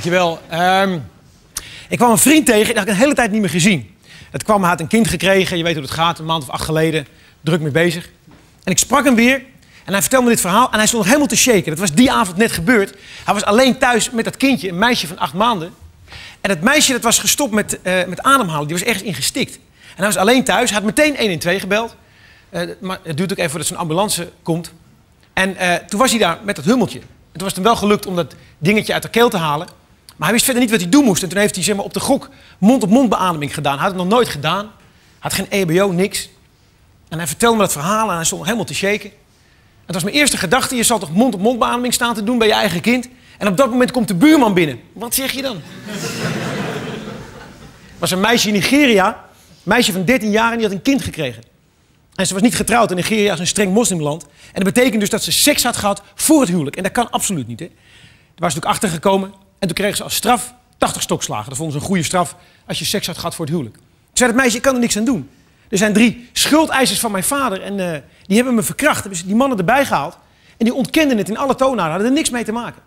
Dankjewel. Ehm ik kwam een vriend tegen, die had ik een hele tijd niet meer gezien. Het kwam, hij had een kind gekregen, je weet hoe het gaat, een maand of acht geleden. Druk mee bezig. En ik sprak hem weer en hij vertelde me dit verhaal en hij stond nog helemaal te shaken. Dat was die avond net gebeurd. Hij was alleen thuis met dat kindje, een meisje van acht maanden. En het meisje dat was gestopt met, eh, met ademhalen, die was ergens ingestikt. En hij was alleen thuis, hij had meteen 112 gebeld. Eh, maar het duurt ook even voordat zo'n ambulance komt. En eh, toen was hij daar met dat hummeltje. Toen was het hem wel gelukt om dat dingetje uit de keel te halen. Maar hij wist verder niet wat hij doen moest. En toen heeft hij zeg maar, op de gok mond-op-mond beademing gedaan. Hij had het nog nooit gedaan. Had geen EBO, niks. En hij vertelde me dat verhaal en hij stond helemaal te shaken. Het was mijn eerste gedachte. Je zal toch mond-op-mond beademing staan te doen bij je eigen kind. En op dat moment komt de buurman binnen. Wat zeg je dan? was een meisje in Nigeria. Een meisje van 13 jaar en die had een kind gekregen. En ze was niet getrouwd. En Nigeria is een streng moslimland. En dat betekent dus dat ze seks had gehad voor het huwelijk. En dat kan absoluut niet. Hè? Daar was natuurlijk achter gekomen. En toen kreeg ze als straf 80 stokslagen. Dat vonden ze een goede straf als je seks had gehad voor het huwelijk. Toen zei het meisje, ik kan er niks aan doen. Er zijn drie schuldeisers van mijn vader en uh, die hebben me verkracht. Hebben ze die mannen erbij gehaald en die ontkenden het in alle toonaarden. Hadden er niks mee te maken.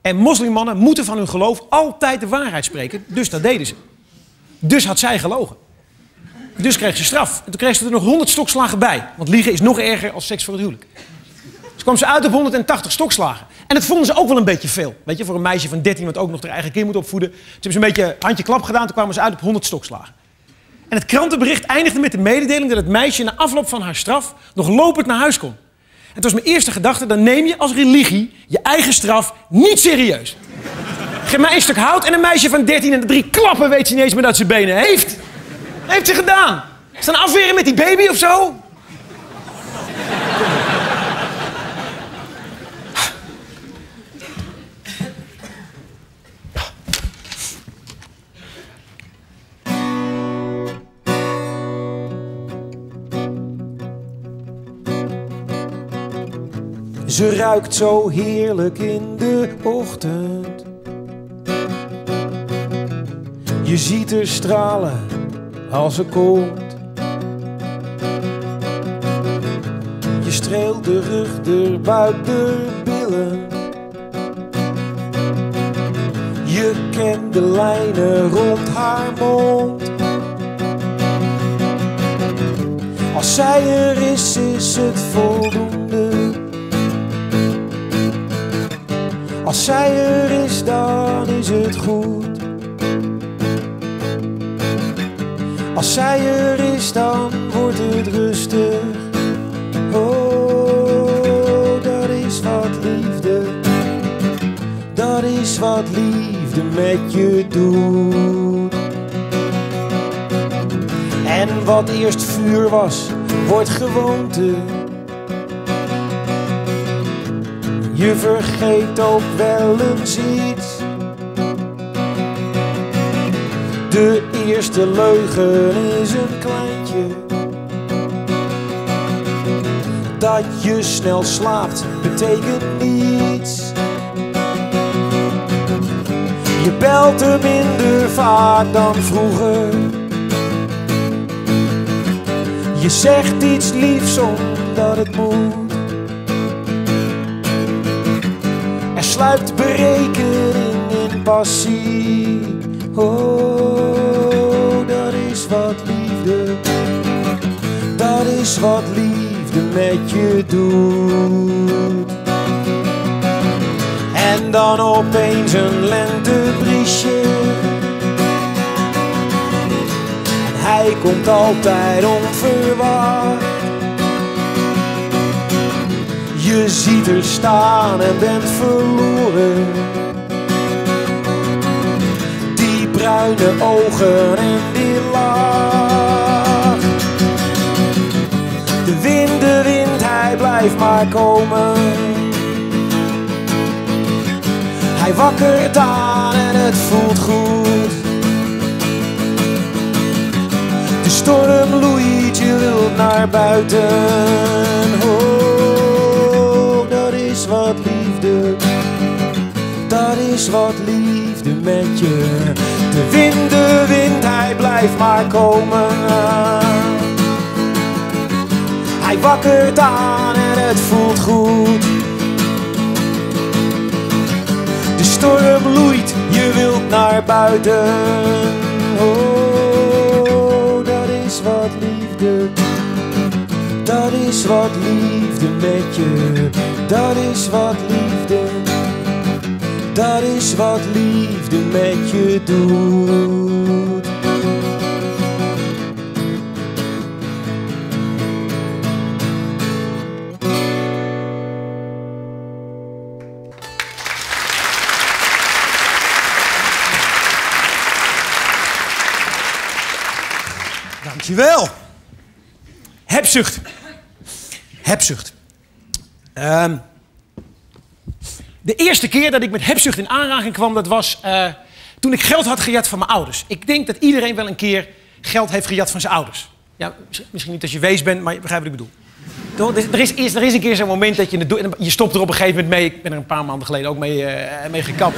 En moslimmannen moeten van hun geloof altijd de waarheid spreken. Dus dat deden ze. Dus had zij gelogen. Dus kreeg ze straf. En toen kreeg ze er nog 100 stokslagen bij. Want liegen is nog erger als seks voor het huwelijk. Dus kwam ze uit op 180 stokslagen. En dat vonden ze ook wel een beetje veel. Weet je, voor een meisje van 13 wat ook nog haar eigen kind moet opvoeden. Ze hebben ze een beetje handje klap gedaan. Toen kwamen ze uit op 100 stokslagen. En het krantenbericht eindigde met de mededeling dat het meisje na afloop van haar straf nog lopend naar huis kon. En het was mijn eerste gedachte, dan neem je als religie je eigen straf niet serieus. Geef mij een stuk hout en een meisje van 13 en drie klappen weet ze niet eens meer dat ze benen heeft. Heeft ze gedaan. Staan afweren met die baby of zo? Ze ruikt zo heerlijk in de ochtend. Je ziet er stralen als ze komt. Je streelt de rug, de buik, de billen. Je kent de lijnen rond haar mond. Als zij er is, is het voldoende. Als zij er is, dan is het goed. Als zij er is, dan wordt het rustig. Oh, dat is wat liefde. Dat is wat liefde met je doet. En wat eerst vuur was, wordt gewoonte. Je vergeet ook wel eens iets. De eerste leugen is een kleintje. Dat je snel slaapt betekent niets. Je belt er minder vaak dan vroeger. Je zegt iets liefs omdat het moet. Sluipt berekening in passie. Oh, dat is wat liefde. Dat is wat liefde met je doet. En dan opeens een lentebriesje. En hij komt altijd onverwacht. Je ziet er staan en bent verloren. Die bruine ogen en die lach. De wind, de wind, hij blijft maar komen. Hij wakkert aan en het voelt goed. De storm loeit, je wilt naar buiten. Oh, Dat is wat liefde met je. De wind, de wind, hij blijft maar komen. Hij wakkert aan en het voelt goed. De storm loeit, je wilt naar buiten. Oh, dat is wat liefde. Dat is wat liefde met je. Dat is wat liefde. Dat is wat liefde met je doet. Dankjewel. Hebzucht. Hebzucht. Ehm, de eerste keer dat ik met hebzucht in aanraking kwam, dat was eh, toen ik geld had gejat van mijn ouders. Ik denk dat iedereen wel een keer geld heeft gejat van zijn ouders. Ja, misschien niet als je wees bent, maar je begrijpt wat ik bedoel. Er is, er is een keer zo'n moment dat je het Je stopt er op een gegeven moment mee. Ik ben er een paar maanden geleden ook mee, eh, mee gekapt.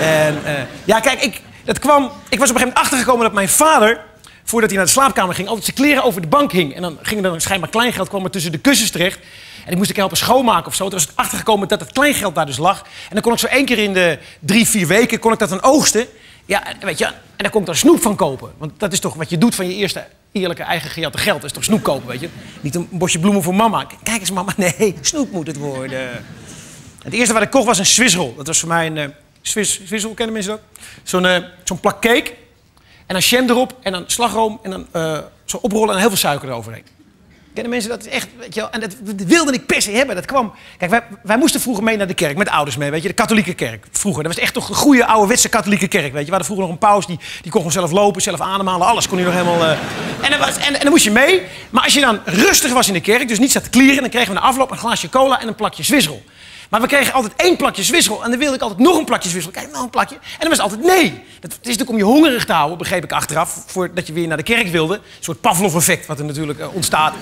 En, eh, ja, kijk, ik, dat kwam, ik was op een gegeven moment achtergekomen dat mijn vader... voordat hij naar de slaapkamer ging, altijd zijn kleren over de bank hing. En dan ging er dan schijnbaar kleingeld kwam er tussen de kussens terecht. En ik moest ik helpen schoonmaken of zo. Toen was ik achtergekomen dat het kleingeld daar dus lag. En dan kon ik zo één keer in de drie, vier weken kon ik dat dan oogsten. Ja, weet je, en dan kon ik daar snoep van kopen. Want dat is toch wat je doet van je eerste eerlijke eigen gejatte geld. Dat is toch snoep kopen, weet je. Niet een bosje bloemen voor mama. Kijk eens mama, nee, snoep moet het worden. Het eerste wat ik kocht was een swissrol. Dat was voor mij een uh, Swiss, kennen mensen dat? Zo'n eh, zo'n plak cake. En dan jam erop en dan slagroom en dan eh, zo oprollen en heel veel suiker eroverheen. Kennen mensen dat? echt, weet je wel, en dat, wilde ik per se hebben. Dat kwam. Kijk, wij, moesten vroeger mee naar de kerk, met ouders mee, weet je, de katholieke kerk. Vroeger, dat was echt toch een goede ouderwetse katholieke kerk, weet je. We hadden vroeger nog een paus, die, die kon gewoon zelf lopen, zelf ademhalen, alles kon hij nog helemaal... eh. En, dan was, en, en dan moest je mee. Maar als je dan rustig was in de kerk, dus niet zat te klieren, dan kregen we na afloop een glaasje cola en een plakje zwissel. Maar we kregen altijd één plakje zwissel. En dan wilde ik altijd nog een plakje zwissel. Kijk, nog een plakje. En dan was het altijd nee. Dat is natuurlijk om je hongerig te houden, begreep ik achteraf. Voordat je weer naar de kerk wilde. Een soort Pavlov-effect wat er natuurlijk eh, ontstaat.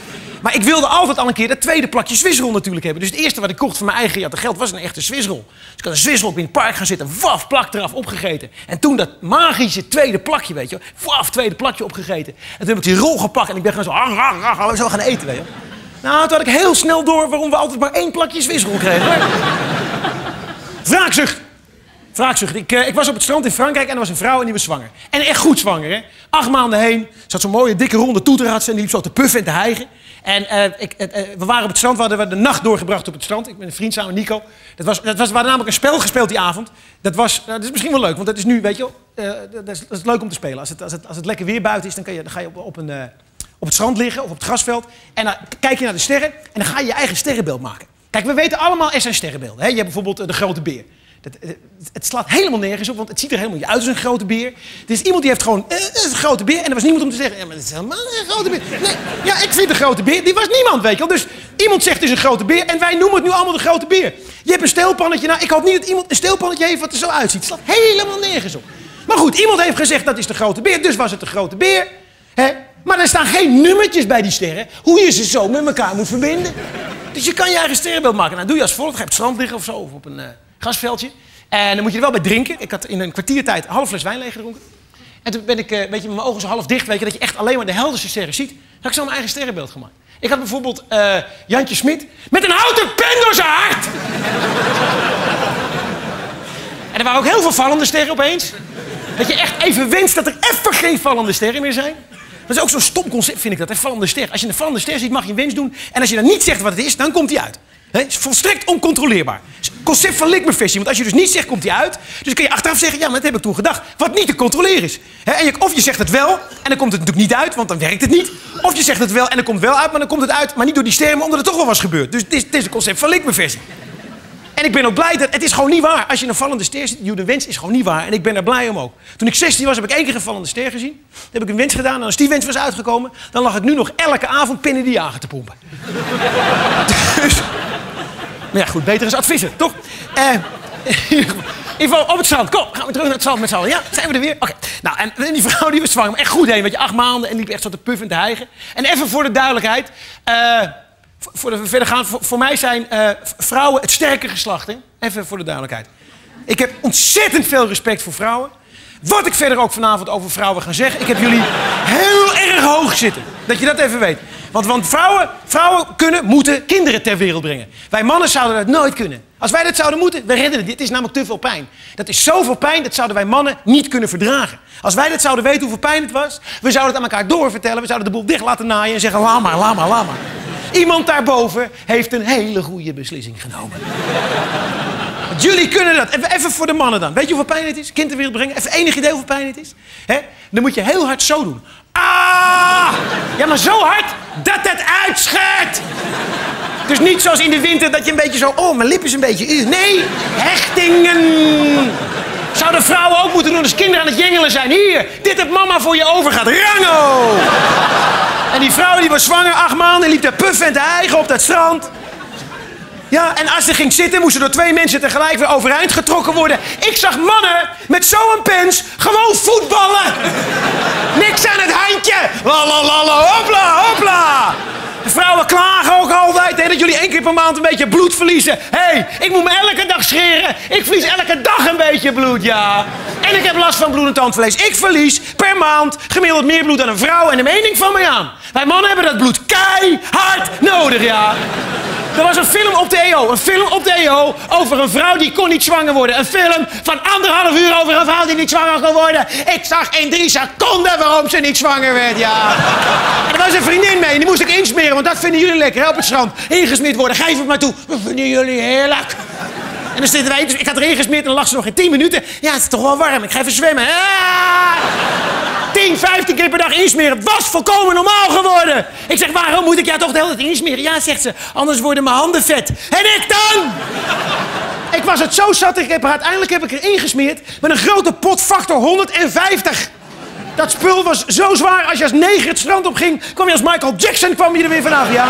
Maar ik wilde altijd al een keer dat tweede plakje zwissel natuurlijk hebben. Dus het eerste wat ik kocht voor mijn eigen jatte geld was een echte zwissel. Dus ik had een zwissel op in het park gaan zitten. Waf, plak eraf, opgegeten. En toen dat magische tweede plakje, weet je. Waf, tweede plakje opgegeten. En toen heb ik die rol gepakt en ik ben gewoon zo, ah, ah, ah, zo gaan eten, weet je. Nou, toen had ik heel snel door waarom we altijd maar één plakje zwissel kregen. Wraakzucht. Ik, eh, ik was op het strand in Frankrijk en er was een vrouw en die was zwanger. En echt goed zwanger, hè. Acht maanden heen. Ze zo'n mooie, dikke, ronde toeterhats en die liep zo te puffen en te hijgen. En eh, ik, eh, we waren op het strand, we hadden de nacht doorgebracht op het strand. Ik ben een vriend samen Nico. Dat was, dat was, we hadden namelijk een spel gespeeld die avond. Dat, was, dat is misschien wel leuk, want dat is nu, weet je wel, dat, is, leuk om te spelen. Als het, als het, als het lekker weer buiten is, dan, kan je, dan ga je op, op, een, op het strand liggen of op het grasveld. En dan kijk je naar de sterren en dan ga je je eigen sterrenbeeld maken. Kijk, we weten allemaal, er zijn sterrenbeelden. Hè? Je hebt bijvoorbeeld eh, de grote beer. Dat, eh, het slaat helemaal nergens op, want het ziet er helemaal niet uit als een grote beer. Er is iemand die heeft gewoon, eh, een grote beer. En er was niemand om te zeggen, ja, maar dat is helemaal geen grote beer. Nee, ja, ik vind een grote beer. Die was niemand, weet je wel. Dus iemand zegt het is een grote beer en wij noemen het nu allemaal de grote beer. Je hebt een steelpannetje. Nou, ik hoop niet dat iemand een steelpannetje heeft wat er zo uitziet. Het slaat helemaal nergens op. Maar goed, iemand heeft gezegd dat is de grote beer, dus was het de grote beer. Hè? Maar er staan geen nummertjes bij die sterren, hoe je ze zo met elkaar moet verbinden. Dus je kan je eigen sterrenbeeld maken. Nou, doe je als volgt. Je op het strand liggen of zo, of op een eh, gasveldje. En dan moet je er wel bij drinken. Ik had in een kwartiertijd een half fles wijn leeggedronken. En toen ben ik, eh, weet je, met mijn ogen zo half dicht, weet je, dat je echt alleen maar de helderste sterren ziet. Dan heb ik zo mijn eigen sterrenbeeld gemaakt. Ik had bijvoorbeeld eh, Jantje Smit met een houten pen door zijn hart. en er waren ook heel veel vallende sterren opeens. Dat je echt even wenst dat er even geen vallende sterren meer zijn. Dat is ook zo'n stom concept, vind ik dat, hè? vallende ster. Als je een vallende ster ziet, mag je een wens doen. En als je dan niet zegt wat het is, dan komt hij uit. Hè? is volstrekt oncontroleerbaar. Het concept van likmervisje. Want als je dus niet zegt, komt hij uit. Dus kun je achteraf zeggen, ja, maar dat heb ik toen gedacht. Wat niet te controleren is. En of je zegt het wel, en dan komt het natuurlijk niet uit, want dan werkt het niet. Of je zegt het wel, en dan komt het wel uit, maar dan komt het uit. Maar niet door die ster, maar omdat het toch wel was gebeurd. Dus het is, het is een concept van likmervisje. En ik ben ook blij dat het is gewoon niet waar. Als je een vallende ster ziet, joh, de wens is gewoon niet waar. En ik ben er blij om ook. Toen ik 16 was, heb ik één keer een vallende ster gezien. Toen heb ik een wens gedaan. En als die wens was uitgekomen, dan lag ik nu nog elke avond pinnen die jager te pompen. dus, maar ja, goed, beter is adviezen, toch? Eh, in op het strand. Kom, gaan we terug naar het strand met z'n allen. Ja, zijn we er weer? Oké. Nou, en die vrouw die was zwanger, echt goed heen. Weet je, acht maanden en liep echt zo te puffen en te hijgen. En even voor de duidelijkheid. eh, voor de, verder gaan, voor, mij zijn eh, vrouwen het sterke geslacht. Hè? Even voor de duidelijkheid. Ik heb ontzettend veel respect voor vrouwen. Wat ik verder ook vanavond over vrouwen ga zeggen. Ik heb jullie heel erg hoog zitten. Dat je dat even weet. Want, want vrouwen, vrouwen kunnen, moeten kinderen ter wereld brengen. Wij mannen zouden dat nooit kunnen. Als wij dat zouden moeten, we redden het. Dit is namelijk te veel pijn. Dat is zoveel pijn, dat zouden wij mannen niet kunnen verdragen. Als wij dat zouden weten hoeveel pijn het was, we zouden het aan elkaar doorvertellen. We zouden de boel dicht laten naaien en zeggen, laat maar, laat maar. Iemand daarboven heeft een hele goede beslissing genomen. Jullie kunnen dat. Even, voor de mannen dan. Weet je hoeveel pijn het is? Kind ter wereld brengen. Even enig idee hoeveel pijn het is? Dan moet je heel hard zo doen. Ah! Ja, maar zo hard dat het uitscheurt. Dus niet zoals in de winter dat je een beetje zo... Oh, mijn lip is een beetje... Nee, hechtingen. Zouden vrouwen ook moeten doen als kinderen aan het jengelen zijn. Hier, dit heb mama voor je overgaat. Rango! En die vrouw die was zwanger, acht maanden, en liep daar puffend te eigen op dat strand. Ja, en als ze ging zitten, moesten er twee mensen tegelijk weer overeind getrokken worden. Ik zag mannen met zo'n pens gewoon voetballen. Niks aan het handje. La, hopla, hopla. Vrouwen klagen ook altijd hè, dat jullie één keer per maand een beetje bloed verliezen. Hé, hey, ik moet me elke dag scheren. Ik verlies elke dag een beetje bloed, ja. En ik heb last van bloedend tandvlees. Ik verlies per maand gemiddeld meer bloed dan een vrouw. En de mening van mij aan. Wij mannen hebben dat bloed keihard nodig, ja. Er was een film op de EO. Een film op de EO over een vrouw die kon niet zwanger worden. Een film van anderhalf uur over een vrouw die niet zwanger kon worden. Ik zag in drie seconden waarom ze niet zwanger werd, ja. En er was een vriendin mee die moest ik insmeren, want dat vinden jullie lekker, hè, op het strand. Ingesmeerd worden, geef het maar toe. Dat vinden jullie heerlijk. En dan zitten wij, dus ik had erin gesmeerd en dan lag ze nog in 10 minuten. Ja, het is toch wel warm, ik ga even zwemmen. Ah! 10, 15 keer per dag insmeren. Was volkomen normaal geworden. Ik zeg, waarom moet ik jou toch de hele tijd insmeren? Ja, zegt ze, anders worden mijn handen vet. En ik dan? Ik was het zo zat, ik heb er, uiteindelijk heb ik erin gesmeerd met een grote pot factor 150. Dat spul was zo zwaar, als je als neger het strand op ging, kwam je als Michael Jackson kwam je er weer vanaf, ja.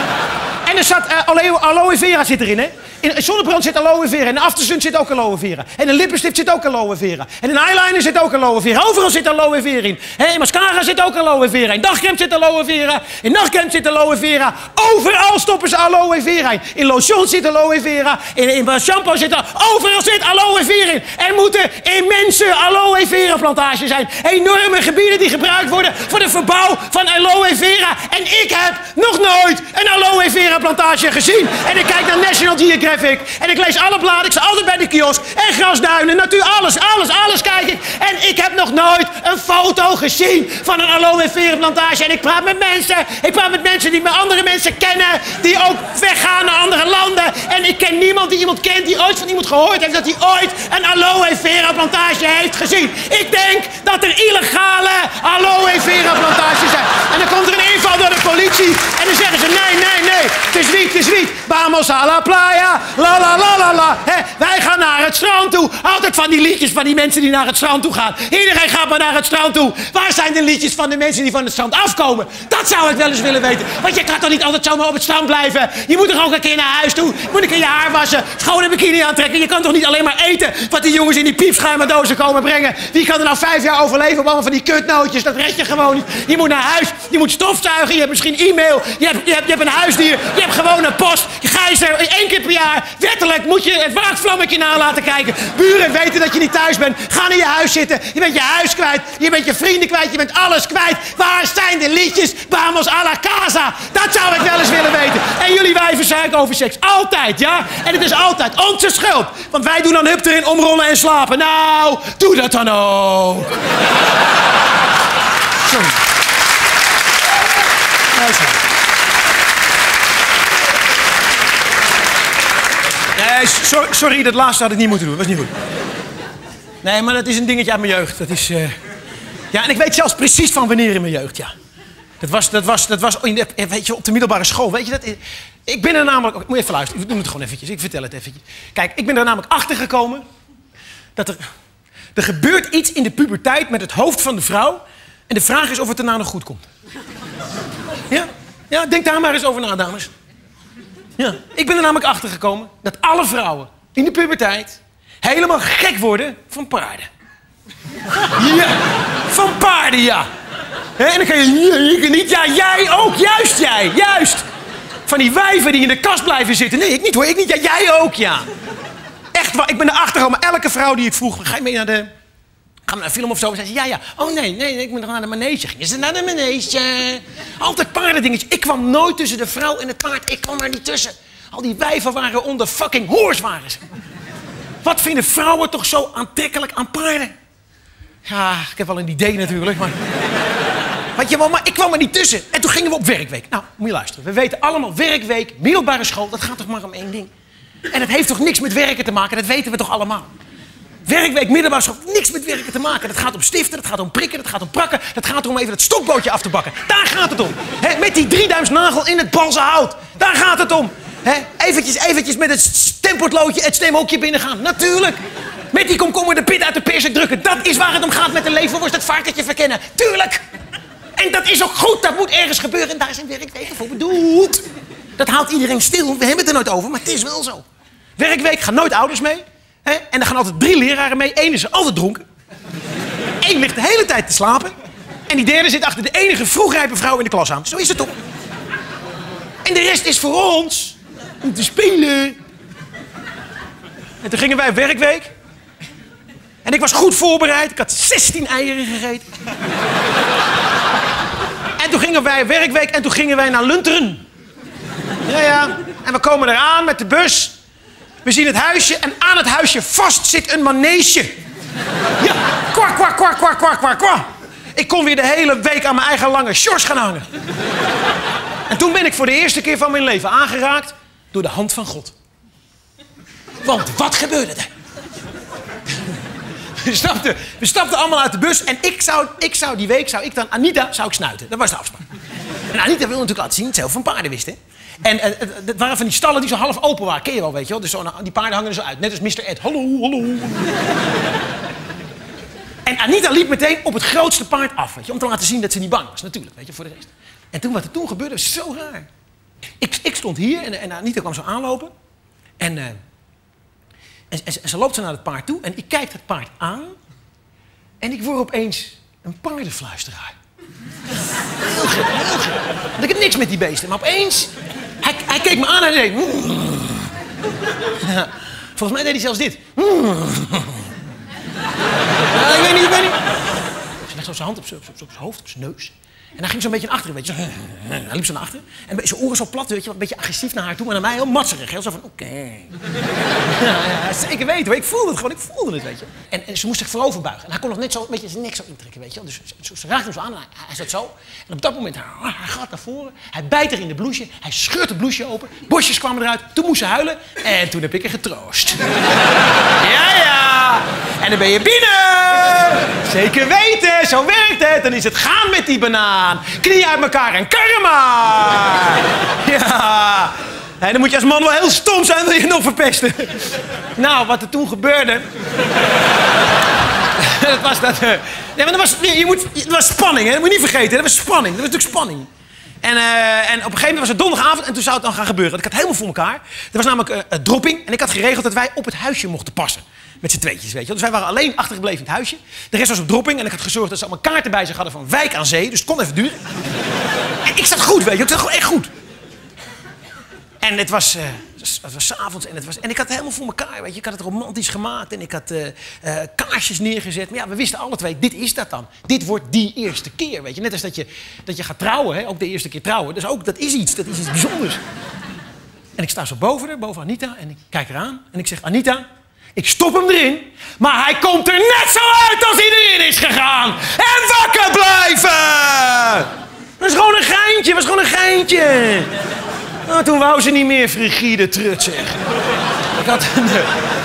En er zat uh, aloe, aloe vera zit erin, hè. In zonnebrand zit aloe vera. In de aftersun zit ook aloe vera. En in lippenstift zit ook aloe vera. En in eyeliner zit ook aloe vera. Overal zit aloe vera in. He, in mascara zit ook aloe vera. In dagcreme zit aloe vera. In nachtcreme zit aloe vera. Overal stoppen ze aloe vera in. In lotion zit aloe vera. In, in shampoo zit er... Overal zit aloe vera in. Er moeten immense aloe vera plantages zijn. Enorme gebieden die gebruikt worden voor de verbouw van aloe vera. En ik heb nog nooit een aloe vera plantage gezien. En ik kijk naar National Geographic en ik lees alle bladen. Ik sta altijd bij de kiosk. En grasduinen, natuur, alles, alles, alles kijk ik. En ik heb nog nooit een foto gezien van een aloe vera plantage. En ik praat met mensen. Ik praat met mensen die met andere mensen kennen. Die ook weggaan naar andere landen. En ik ken niemand die iemand kent die ooit van iemand gehoord heeft dat hij ooit een aloe vera plantage heeft gezien. Ik denk dat er illegale aloe vera plantages zijn. En dan komt er een inval door de politie. En dan zeggen ze nee, nee, nee. Het is niet, het is niet. Vamos a la playa. La la la la la. Wij gaan naar het strand toe. Altijd van die liedjes van die mensen die naar het strand toe gaan. Iedereen gaat maar naar het strand toe. Waar zijn de liedjes van de mensen die van het strand afkomen? Dat zou ik wel eens willen weten. Want je kan toch niet altijd zomaar op het strand blijven? Je moet toch ook een keer naar huis toe? Je moet een keer je haar wassen. Schone bikini aantrekken. Je kan toch niet alleen maar eten wat die jongens in die piepschuimerdozen komen brengen? Wie kan er nou vijf jaar overleven op van die kutnootjes? Dat red je gewoon niet. Je moet naar huis. Je moet stofzuigen. Je hebt misschien e-mail. Je hebt, je hebt, je hebt een huisdier. Je hebt gewoon een post. Je gaat er één keer per Wettelijk moet je het waakvlammetje na laten kijken. Buren weten dat je niet thuis bent. Ga in je huis zitten. Je bent je huis kwijt. Je bent je vrienden kwijt. Je bent alles kwijt. Waar zijn de liedjes? Vamos a la casa. Dat zou ik wel eens willen weten. En jullie wijven zeiken over seks. Altijd, ja? En het is altijd onze schuld. Want wij doen dan hup erin, omrollen en slapen. Nou, doe dat dan ook. Sorry. Sorry, sorry, dat laatste had ik niet moeten doen. Dat was niet goed. Nee, maar dat is een dingetje uit mijn jeugd. Dat is... Uh... Ja, en ik weet zelfs precies van wanneer in mijn jeugd, ja. Dat was, dat was, dat was de, weet je, op de middelbare school. Weet je dat? Ik ben er namelijk... Moet even. Ik doe het gewoon eventjes. Ik vertel het eventjes. Kijk, ik ben er namelijk achter gekomen... dat er... Er gebeurt iets in de puberteit met het hoofd van de vrouw... en de vraag is of het daarna nog goed komt. Ja? Ja, denk daar maar eens over na, dames. Ja. Ik ben er namelijk achter gekomen dat alle vrouwen in de puberteit helemaal gek worden van paarden. Ja, van paarden, ja. en dan je, je niet, ja, jij ook, juist jij, juist. Van die wijven die in de kast blijven zitten. Nee, ik niet hoor, ik niet, ja, jij ook, ja. Echt waar, ik ben erachter gekomen, elke vrouw die ik vroeg, ga je mee naar de Gaan we naar een film of zo? En zei ze, ja, ja. Oh nee, nee, ik moet nog naar de manege. Gingen ze naar de manege. Altijd paardendingetjes. Ik kwam nooit tussen de vrouw en het paard. Ik kwam er niet tussen. Al die wijven waren onder fucking hoors waren ze. Wat vinden vrouwen toch zo aantrekkelijk aan paarden? Ja, ik heb wel een idee natuurlijk, maar... Weet je maar ik kwam er niet tussen. En toen gingen we op werkweek. Nou, moet je luisteren. We weten allemaal, werkweek, middelbare school, dat gaat toch maar om één ding. En het heeft toch niks met werken te maken, dat weten we toch allemaal. Werkweek, middelbare school, niks met werken te maken. Dat gaat om stiften, dat gaat om prikken, dat gaat om prakken. Dat gaat om even het stokbootje af te bakken. Daar gaat het om. Met die drieduimsnagel in het balse hout. Daar gaat het om. Hè, eventjes, eventjes met het stempotloodje het stemhokje binnengaan. Natuurlijk. Met die komkommer de pit uit de persik drukken. Dat is waar het om gaat met de leverworst, het varkentje verkennen. Tuurlijk. En dat is ook goed, dat moet ergens gebeuren. En daar zijn werkweken voor bedoeld. Dat haalt iedereen stil, we hebben het er nooit over, maar het is wel zo. Werkweek gaan nooit ouders mee. En er gaan altijd drie leraren mee. Eén is altijd dronken. Eén ligt de hele tijd te slapen. En die derde zit achter de enige vroegrijpe vrouw in de klas aan. Zo is het toch? En de rest is voor ons om te spelen. En toen gingen wij werkweek. En ik was goed voorbereid. Ik had 16 eieren gegeten. En toen gingen wij werkweek en toen gingen wij naar Lunteren. Ja, ja. En we komen eraan met de bus. We zien het huisje en aan het huisje vast zit een manege. Ja, kwak, kwak, kwak, kwak, kwak, kwak, kwak. Ik kon weer de hele week aan mijn eigen lange shorts gaan hangen. En toen ben ik voor de eerste keer van mijn leven aangeraakt door de hand van God. Want wat gebeurde er? We stapten, we stapten allemaal uit de bus en ik zou, ik zou die week zou ik dan Anita zou ik snuiten. Dat was de afspraak. En Anita wilde natuurlijk laten zien dat van paarden wist. Hè? En eh, het het waren van die stallen die zo half open waren. Ken je wel, weet je wel? Dus zo, die paarden hangen er zo uit. Net als Mr. Ed. Hallo, hallo. En Anita liep meteen op het grootste paard af. Weet je, om te laten zien dat ze niet bang was. Natuurlijk, weet je, voor de rest. En toen wat er toen gebeurde, zo raar. Ik, ik stond hier en, en Anita kwam zo aanlopen. En, eh, en, ze- loopt zo naar het paard toe. En ik kijk het paard aan. En ik word opeens een paardenfluisteraar. Heel. Want ik heb niks met die beesten. Maar opeens, hij, hij keek me aan en hij deed... Volgens mij deed hij zelfs dit. Ja, ik weet niet, ik weet niet. Ze legt zo zijn hand op zijn- op zijn hoofd, op zijn neus. En hij ging zo'n beetje naar achteren, weet je. Hij liep zo naar achteren. En zijn oren zo plat, weet je, een beetje agressief naar haar toe. Maar naar mij heel matserig. Heel zo van, oké. Ja, ja, zeker weten hoor. Ik voelde het gewoon, ik voelde het, weet je. En, en ze moest zich voorover buigen. En hij kon nog net zo een beetje zijn nek zo intrekken, weet je. Dus ze, raakte hem zo aan en hij, zat zo. En op dat moment, hij, gaat naar voren. Hij bijt er in de bloesje. Hij scheurt het bloesje open. Bosjes kwamen eruit. Toen moest ze huilen. En toen heb ik er getroost. Ja, ja. En dan ben je binnen. Zeker weten, zo werkt het. Dan is het gaan met die banaan. Knieën uit elkaar en karren maar. Ja. En dan moet je als man wel heel stom zijn, wil je nog verpesten. Nou, wat er toen gebeurde... dat was dat... eh, maar dat was, je moet, het was spanning, hè? dat moet je niet vergeten. Dat was spanning, dat was natuurlijk spanning. En, eh, en op een gegeven moment was het donderdagavond en toen zou het dan gaan gebeuren. Want ik had helemaal voor elkaar. Er was namelijk eh, een dropping en ik had geregeld dat wij op het huisje mochten passen. Met z'n tweetjes, weet je. Dus wij waren alleen achtergebleven in het huisje. De rest was op dropping en ik had gezorgd dat ze allemaal kaarten bij zich hadden van wijk aan zee. Dus het kon even duren. En ik zat goed, weet je. Zat gewoon echt goed. En het was, eh, het was 's avonds en, het was, en ik had het helemaal voor elkaar. Weet je. Ik had het romantisch gemaakt en ik had eh, eh, kaarsjes neergezet. Maar ja, we wisten alle twee, dit is dat dan. Dit wordt die eerste keer. Weet je. Net als dat je, dat je gaat trouwen, hè? ook de eerste keer trouwen. Dus ook, dat is iets, dat is iets bijzonders. En ik sta zo boven haar, boven Anita, en ik kijk eraan. En ik zeg, Anita, ik stop hem erin, maar hij komt er net zo uit als hij erin is gegaan. En wakker blijven! Dat is gewoon een geintje, was gewoon een geintje. Nou, toen wou ze niet meer frigide trut, zeg. Ik had een,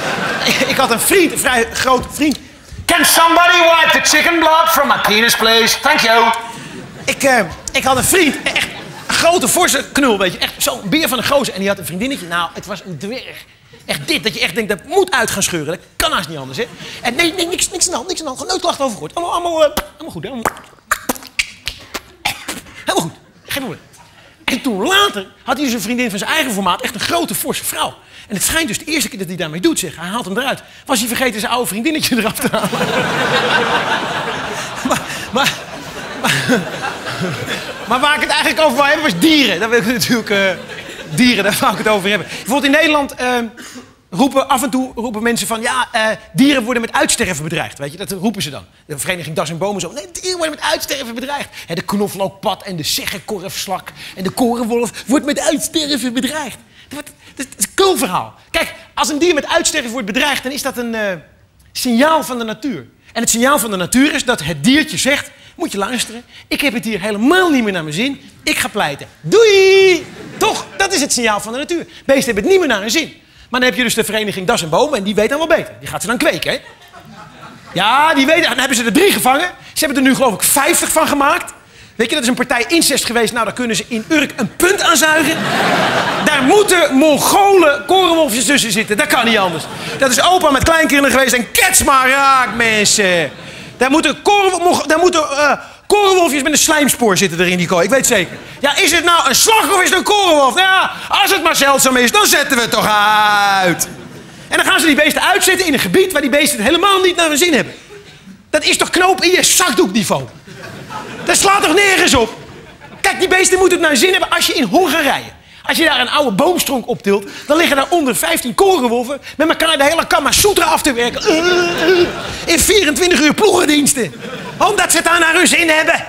ik had een vriend, een vrij groot vriend. Can somebody wipe the chicken blood from my penis, please? Thank you. Ik, eh, ik had een vriend, echt een grote, forse knul, weet je. Echt zo'n beer van een gozer. En die had een vriendinnetje. Nou, het was een dwerg. Echt dit, dat je echt denkt, dat moet uit gaan scheuren. Dat kan haast niet anders, hè. En nee, nee, niks, niks aan niks aan de hand. Gewoon. Allemaal, allemaal, eh, allemaal goed. Allemaal... Helemaal goed. Geen probleem. En toen later had hij dus een vriendin van zijn eigen formaat. Echt een grote, forse vrouw. En het schijnt dus de eerste keer dat hij daarmee doet, zeg. Hij haalt hem eruit. Was hij vergeten zijn oude vriendinnetje eraf te halen. maar, maar, maar waar ik het eigenlijk over wou hebben was dieren. Dat wil ik natuurlijk... eh, dieren, daar wou ik het over hebben. Bijvoorbeeld in Nederland... eh, roepen af en toe roepen mensen van... ja, eh, dieren worden met uitsterven bedreigd. Weet je, dat roepen ze dan. De vereniging Das en Bomen zo. Nee, dieren worden met uitsterven bedreigd. Hè, de knoflookpad en de zeggenkorfslak en de korenwolf... wordt met uitsterven bedreigd. Dat, dat, is een cool verhaal. Kijk, als een dier met uitsterven wordt bedreigd... dan is dat een eh, signaal van de natuur. En het signaal van de natuur is dat het diertje zegt... moet je luisteren, ik heb het hier helemaal niet meer naar mijn zin. Ik ga pleiten. Doei! Toch? Dat is het signaal van de natuur. Beesten hebben het niet meer naar hun zin. Maar dan heb je dus de vereniging Das en Bomen en die weet dan wel beter. Die gaat ze dan kweken, hè? Ja, die weten. Dan hebben ze er drie gevangen. Ze hebben er nu geloof ik 50 van gemaakt. Weet je, dat is een partij incest geweest. Nou, daar kunnen ze in Urk een punt aan zuigen. Daar moeten Mongolen korenwolfjes tussen zitten. Dat kan niet anders. Dat is opa met kleinkinderen geweest en kets maar raak, mensen. Daar moeten, koren, daar moeten uh, korenwolfjes met een slijmspoor zitten er die kooi. Ik weet zeker. Ja, is het nou een slag of is het een korenwolf? Nou ja, als het maar zeldzaam is, dan zetten we het toch uit. En dan gaan ze die beesten uitzetten in een gebied waar die beesten het helemaal niet naar hun zin hebben. Dat is toch knoop in je zakdoekniveau? Dat slaat toch nergens op? Kijk, die beesten moeten het naar hun zin hebben als je in Hongarije... Als je daar een oude boomstronk optilt, dan liggen daar onder 15 korenwolven met elkaar de hele Kama Sutra af te werken. In 24 uur ploegendiensten. Omdat ze het daar naar hun zin hebben.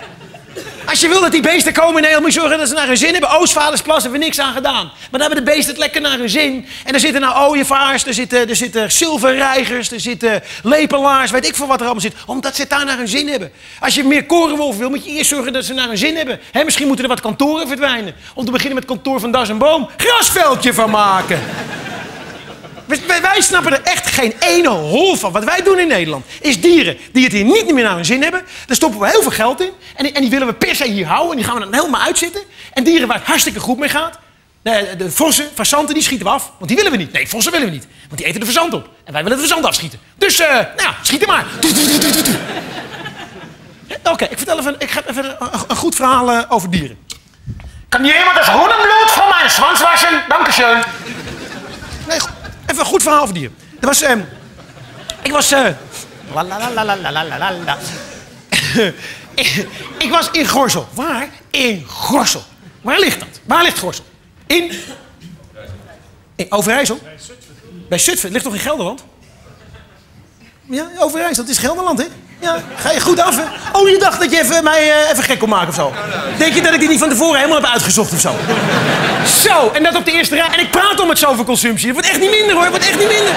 Als je wil dat die beesten komen in Nederland, moet je zorgen dat ze naar hun zin hebben. Oostvaardersplassen hebben we niks aan gedaan. Maar dan hebben de beesten het lekker naar hun zin. En er zitten nou ooievaars, er zitten, er zitten zilverreigers, er zitten lepelaars, weet ik veel wat er allemaal zit. Omdat ze het daar naar hun zin hebben. Als je meer korenwolven wil, moet je eerst zorgen dat ze naar hun zin hebben. He, misschien moeten er wat kantoren verdwijnen. Om te beginnen met kantoor van Das en Boom. Grasveldje van maken. Wij, wij, snappen er echt geen ene hol van. Wat wij doen in Nederland is dieren die het hier niet meer naar hun zin hebben. Daar stoppen we heel veel geld in. En die, en die willen we per se hier houden. En die gaan we dan helemaal uitzitten. En dieren waar het hartstikke goed mee gaat. De, de vossen, fazanten, die schieten we af. Want die willen we niet. Nee, vossen willen we niet. Want die eten de verzand op. En wij willen de verzand afschieten. Dus, uh, nou ja, schiet er maar. Oké, ik vertel even, ik ga even een, een goed verhaal uh, over dieren. Kan iemand het hondenbloed van mijn zwans wassen? Dankeschön. Nee, goed even een goed verhaal voor. Dat was, ehm, ik was, uh, ik, was in Gorsel. Waar? In Gorsel. Waar ligt dat? Waar ligt Gorsel? In, Overijssel? Bij Zutphen. Bij Zutphen. Ligt toch in Gelderland? Ja, Overijssel. Dat is Gelderland, hè? Ja, ga je goed af, hè? Oh, je dacht dat je even, mij uh, even gek kon maken of zo? Denk je dat ik die niet van tevoren helemaal heb uitgezocht of zo? Zo, en dat op de eerste rij. En ik praat om met zoveel consumptie. Het wordt echt niet minder, hoor. Het wordt echt niet minder.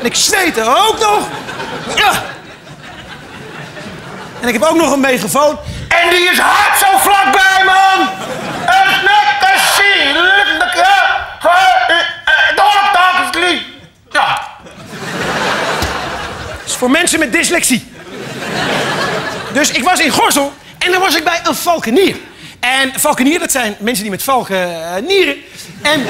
En ik zweet er ook nog. Ja. En ik heb ook nog een megafoon. En die is hard zo vlakbij, man! Het lekker zien! Ja. Dat voor mensen met dyslexie. Dus ik was in Gorsel en dan was ik bij een valkenier. En valkenier, dat zijn mensen die met valken nieren. En,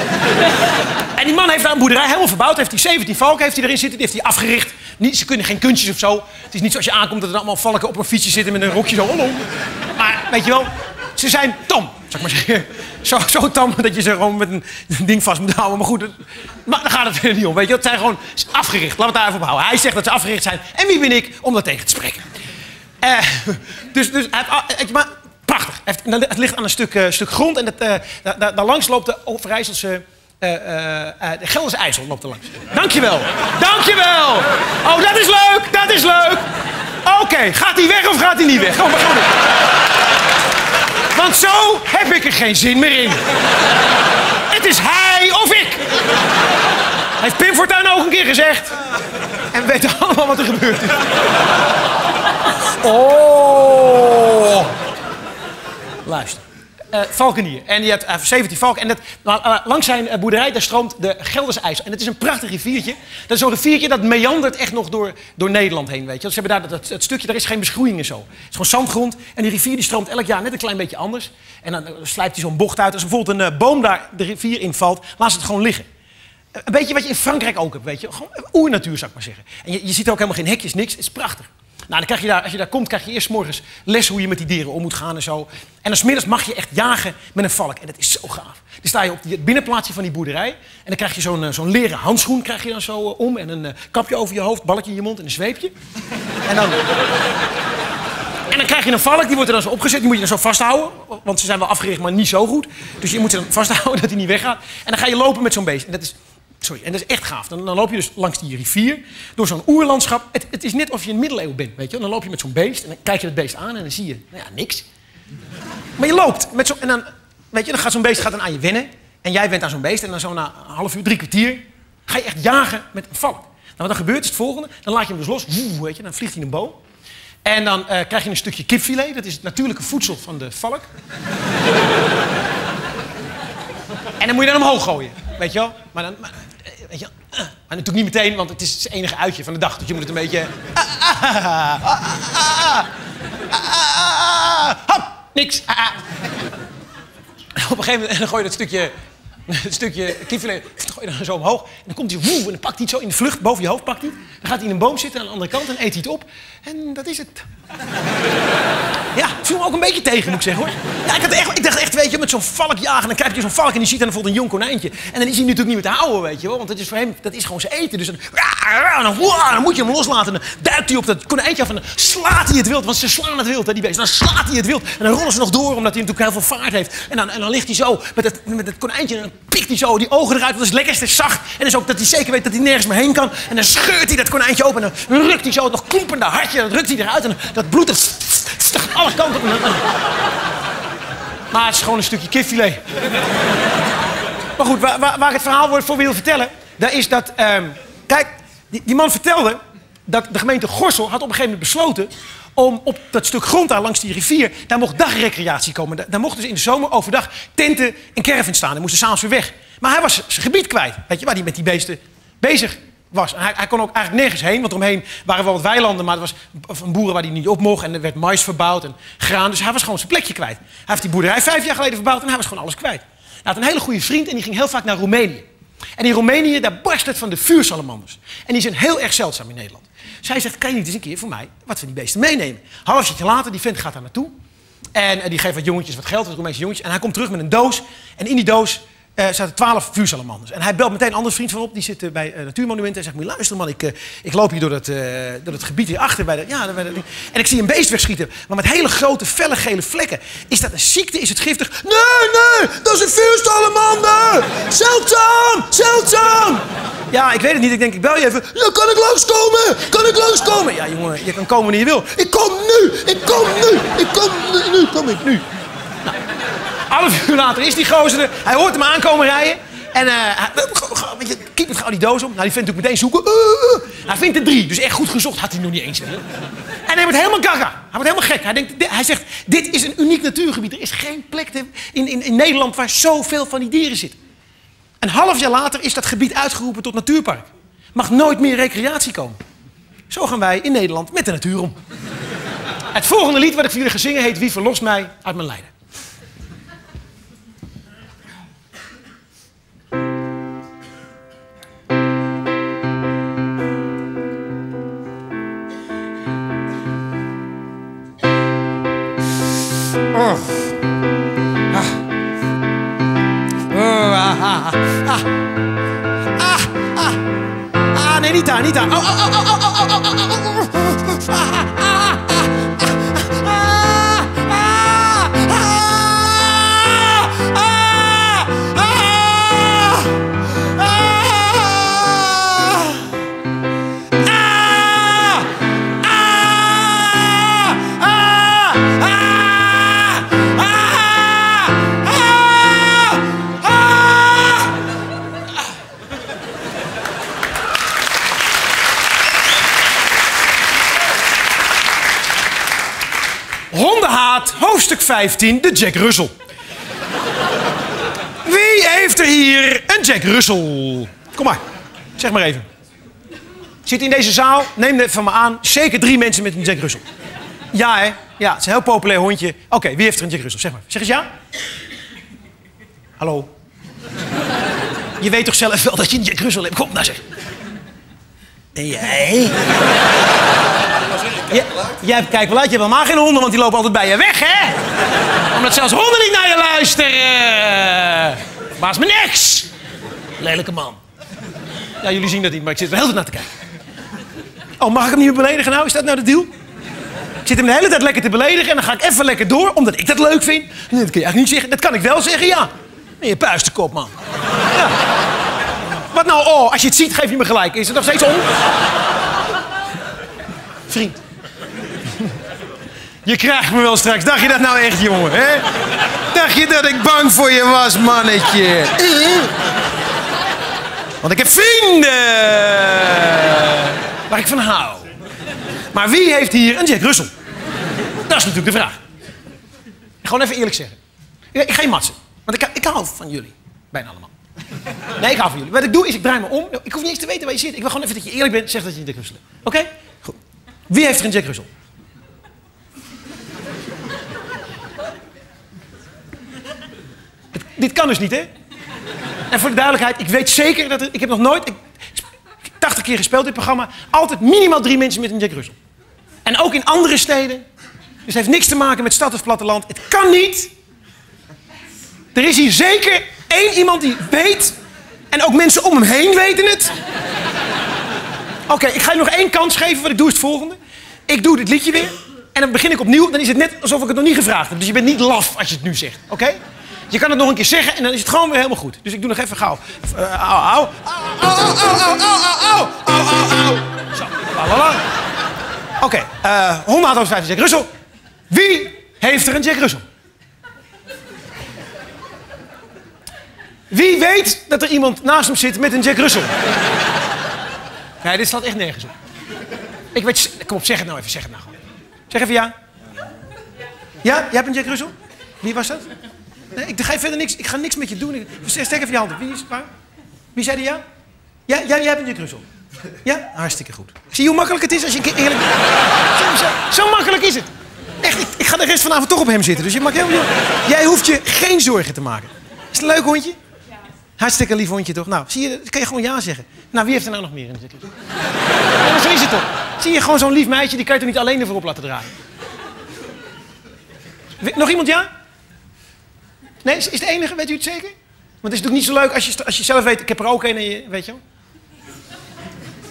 en die man heeft daar een boerderij helemaal verbouwd. Heeft die 17 valken heeft hij erin zitten. Die heeft hij afgericht. Niet, ze kunnen geen kunstjes of zo. Het is niet zoals je aankomt dat er allemaal valken op een fietsje zitten met een rokje zo. Maar weet je wel, ze zijn tam, zou ik maar zeggen. Zo, zo tam dat je ze gewoon met een ding vast moet houden. Maar goed, maar daar gaat het niet om. Weet je, het zijn gewoon afgericht. Laten we het daar even op houden. Hij zegt dat ze afgericht zijn. En wie ben ik om dat tegen te spreken? Uh, dus, dus hij heeft, maar prachtig. Het ligt aan een stuk, uh, stuk grond en dat, uh, daar, daar, langs loopt de Overijsselse... Uh, de Gelderse IJssel loopt er langs. Dankjewel. Dankjewel. Oh, dat is leuk. Dat is leuk. Oké, gaat hij weg of gaat hij niet weg? We gaan Want zo heb ik er geen zin meer in. Het is hij of ik. Heeft Pim Fortuyn ook een keer gezegd. En we weten allemaal wat er gebeurd is. Oh. Luister. Uh, valkenier. En die had uh, 17 valken. En dat, langs zijn boerderij daar stroomt de Gelderse IJssel. En het is een prachtig riviertje. Dat is zo'n riviertje dat meandert echt nog door, door Nederland heen. Weet je. Ze hebben daar dat, dat, stukje, daar is geen beschroeiing en zo. Het is gewoon zandgrond. En die rivier die stroomt elk jaar net een klein beetje anders. En dan slijpt hij zo'n bocht uit. Als bijvoorbeeld een boom daar de rivier invalt, laat ze het gewoon liggen. Een beetje wat je in Frankrijk ook hebt, weet je. Gewoon oernatuur, zou ik maar zeggen. En je, je ziet ook helemaal geen hekjes, niks. Het is prachtig. Nou, dan krijg je daar, als je daar komt, krijg je eerst morgens les hoe je met die dieren om moet gaan en zo. En dan smiddags mag je echt jagen met een valk. En dat is zo gaaf. Dan sta je op het binnenplaatsje van die boerderij. En dan krijg je zo'n zo'n leren handschoen krijg je dan zo om. En een kapje over je hoofd, balkje in je mond en een zweepje. En dan... En dan krijg je een valk, die wordt er dan zo opgezet. Die moet je dan zo vasthouden. Want ze zijn wel afgericht, maar niet zo goed. Dus je moet ze dan vasthouden dat hij niet weggaat. En dan ga je lopen met zo'n beest. En dat is Sorry, en dat is echt gaaf. Dan, loop je dus langs die rivier, door zo'n oerlandschap. Het, het is net of je in de middeleeuwen bent, weet je. Dan loop je met zo'n beest en dan kijk je het beest aan en dan zie je, nou ja, niks. Maar je loopt met zo, en dan, weet je, dan gaat zo'n beest gaat dan aan je wennen. En jij bent aan zo'n beest en dan zo na een half uur, drie kwartier, ga je echt jagen met een valk. Nou, wat dan gebeurt is het volgende. Dan laat je hem dus los, weet je, dan vliegt hij in een boom. En dan eh, krijg je een stukje kipfilet, dat is het natuurlijke voedsel van de valk. en dan moet je dan omhoog gooien, weet je wel. Maar dan, Weet je, uh, maar natuurlijk niet meteen, want het is het enige uitje van de dag. Dus je moet het een beetje... Hop, niks. Ah, ah. Op een gegeven moment dan gooi je dat stukje een stukje dan gooi je dan zo omhoog. En dan komt hij woe, en dan pakt hij het zo in de vlucht, boven je hoofd pakt hij. Dan gaat hij in een boom zitten aan de andere kant en eet hij het op. En dat is het. Ja, het viel me ook een beetje tegen, moet ik zeggen hoor. Ja, ik, had echt, ik dacht echt, weet je, met zo'n valk jagen. Dan krijg je zo'n valk en die ziet dan bijvoorbeeld een jong konijntje. En dan is hij natuurlijk niet meer te houden, weet je wel. Want dat is voor hem, dat is gewoon zijn eten. Dus dan, dan, dan moet je hem loslaten. En dan duikt hij op dat konijntje af en dan slaat hij het wild. Want ze slaan het wild, hè, die beesten. Dan slaat hij het wild. En dan rollen ze nog door, omdat hij natuurlijk heel veel vaart heeft. En dan, en dan ligt hij zo met het, met het konijntje en dan pikt hij zo die ogen eruit. Want dat is het lekkerste zacht. En is ook dat hij zeker weet dat hij nergens meer heen kan. En dan scheurt hij dat konijntje open. En dan rukt hij zo het nog kloepende hartje. Dan rukt hij eruit. En dat bloed, dat alle kanten op. Maar het is gewoon een stukje kipfilet. Maar goed, waar, waar, waar het verhaal voor wil vertellen... dat is dat... ehm, kijk, die, die man vertelde dat de gemeente Gorsel had op een gegeven moment besloten... om op dat stuk grond daar langs die rivier... daar mocht dagrecreatie komen. Daar, daar mochten ze in de zomer overdag tenten en caravans staan. En moesten s'avonds weer weg. Maar hij was zijn gebied kwijt. Weet je, waar hij met die beesten bezig was. Hij, kon ook eigenlijk nergens heen, want omheen waren wel wat weilanden, maar er was van boeren waar hij niet op mocht. En er werd mais verbouwd en graan. Dus hij was gewoon zijn plekje kwijt. Hij heeft die boerderij vijf jaar geleden verbouwd en hij was gewoon alles kwijt. Hij had een hele goede vriend en die ging heel vaak naar Roemenië. En in Roemenië, daar barst het van de vuursalamanders. En die zijn heel erg zeldzaam in Nederland. Zij zegt, kan je niet eens een keer voor mij wat van die beesten meenemen? Half jaar later, die vent gaat daar naartoe. En eh, die geeft wat jongetjes wat geld, wat Roemeense jongetjes. En hij komt terug met een doos. En in die doos eh, zaten twaalf vuursalamanders. En hij belt meteen een andere vriend van op, die zit eh, bij uh, Natuurmonumenten. En zegt, luisteren man, ik, eh, ik loop hier door eh, het gebied hierachter. Bij de, ja, bij en ik zie een beest wegschieten, maar met hele grote, felle gele vlekken. Is dat een ziekte? Is het giftig? Nee, nee, dat is een vuursalamander! Zeldzaam, zeldzaam! Ja, ik weet het niet. Ik denk, ik bel je even. Ja, kan ik langskomen? Kan ik langskomen? Ja, jongen, je kan komen wanneer je wil. Ik kom nu! Ik kom nu! Ik kom nu! Nu kom ik, nu. Half uur later is die gozer er. Hij hoort hem aankomen rijden. En eh, keep het gauw die doos op. Nou, die vindt natuurlijk meteen zoeken. Uh, uh. Hij vindt er drie, dus echt goed gezocht had hij nog niet eens. En hij wordt helemaal gaga. Hij wordt helemaal gek. Hij, denkt, hij zegt, dit is een uniek natuurgebied. Er is geen plek in, in, in Nederland waar zoveel van die dieren zitten. Een half jaar later is dat gebied uitgeroepen tot natuurpark. Mag nooit meer recreatie komen. Zo gaan wij in Nederland met de natuur om. Het volgende lied wat ik voor jullie ga zingen heet Wie verlost mij uit mijn lijden. Oh, ah, ah, ah. Ah, ah. Ah, nee, niet daar, niet daar. Oh, oh, oh, oh, oh, oh, oh, oh, oh, oh, oh. Ah, ah, ah, ah, ah, hoofdstuk 15, de Jack Russell. Wie heeft er hier een Jack Russell? Kom maar, zeg maar even. Zit in deze zaal, neem het van me aan, zeker drie mensen met een Jack Russell. Ja, hè? Ja, het is een heel populair hondje. Oké, wie heeft er een Jack Russell? Zeg maar. Zeg eens ja. Hallo. Je weet toch zelf wel dat je een Jack Russell hebt? Kom nou zeg. En jij? Ja, jij hebt kijk wel uit, je hebt helemaal geen honden, want die lopen altijd bij je weg, hè? Omdat zelfs honden niet naar je luisteren. Baas me niks. Lelijke man. Ja, jullie zien dat niet, maar ik zit er heel tijd naar te kijken. Oh, mag ik hem niet meer beledigen nou? Is dat nou de deal? Ik zit hem de hele tijd lekker te beledigen en dan ga ik even lekker door, omdat ik dat leuk vind. Nee, dat kun je eigenlijk niet zeggen. Dat kan ik wel zeggen, ja. En je puistenkop, man. Ja. Wat nou, oh, als je het ziet, geef je me gelijk. Is het nog steeds om? Vriend. Je krijgt me wel straks. Dacht je dat nou echt, jongen? Hè? Dacht je dat ik bang voor je was, mannetje? Want ik heb vrienden waar ik van hou. Maar wie heeft hier een Jack Russell? Dat is natuurlijk de vraag. Gewoon even eerlijk zeggen. Ik ga je matsen. Want ik, ik hou van jullie. Bijna allemaal. Nee, ik hou van jullie. Wat ik doe is, ik draai me om. Ik hoef niet eens te weten waar je zit. Ik wil gewoon even dat je eerlijk bent. Zeg dat je een Jack Russell hebt. Oké? Wie heeft er een Jack Russell? Dit kan dus niet, hè? En voor de duidelijkheid, ik weet zeker dat er, ik heb nog nooit, ik, 80 keer gespeeld dit programma, altijd minimaal drie mensen met een Jack Russell. En ook in andere steden. Dus het heeft niks te maken met stad of platteland. Het kan niet. Er is hier zeker één iemand die weet. En ook mensen om hem heen weten het. Oké, ik ga je nog één kans geven. want ik doe het volgende. Ik doe dit liedje weer. En dan begin ik opnieuw. Dan is het net alsof ik het nog niet gevraagd heb. Dus je bent niet laf als je het nu zegt. Oké? Je kan het nog een keer zeggen en dan is het gewoon weer helemaal goed. Dus ik doe nog even gauw. Eh, au, au. Au, au, au, au, au, au, au, au. Oké, okay, uh, had over Jack Russell. Wie heeft er een Jack Russell? Wie weet dat er iemand naast hem zit met een Jack Russell? Nee, dit slaat echt nergens op. Ik weet, kom op, zeg het nou even, zeg het nou gewoon. Zeg even ja. Ja, jij een Jack Russell? Wie was dat? Nee, ik ga verder niks, ik ga niks met je doen. Steek even je hand op. Wie is waar? Wie zei er ja? Ja, jij hebt een Jack Russell. Ja? Hartstikke goed. Zie je hoe makkelijk het is als je eerlijk bent? Zo, zo, zo makkelijk is het. Echt, ik, ik ga de rest vanavond toch op hem zitten. Dus je maakt helemaal niet- Jij hoeft je geen zorgen te maken. Is het een leuk hondje? Hartstikke lief hondje toch? Nou, zie je, kan je gewoon ja zeggen. Nou, wie heeft er nou nog meer in de? Ja, maar zo is het toch? Zie je gewoon zo'n lief meisje, die kan je toch niet alleen ervoor op laten draaien? Nog iemand ja? Nee, is, de enige, weet u het zeker? Want het is natuurlijk niet zo leuk als je, als je zelf weet, ik heb er ook een en je, weet je wel.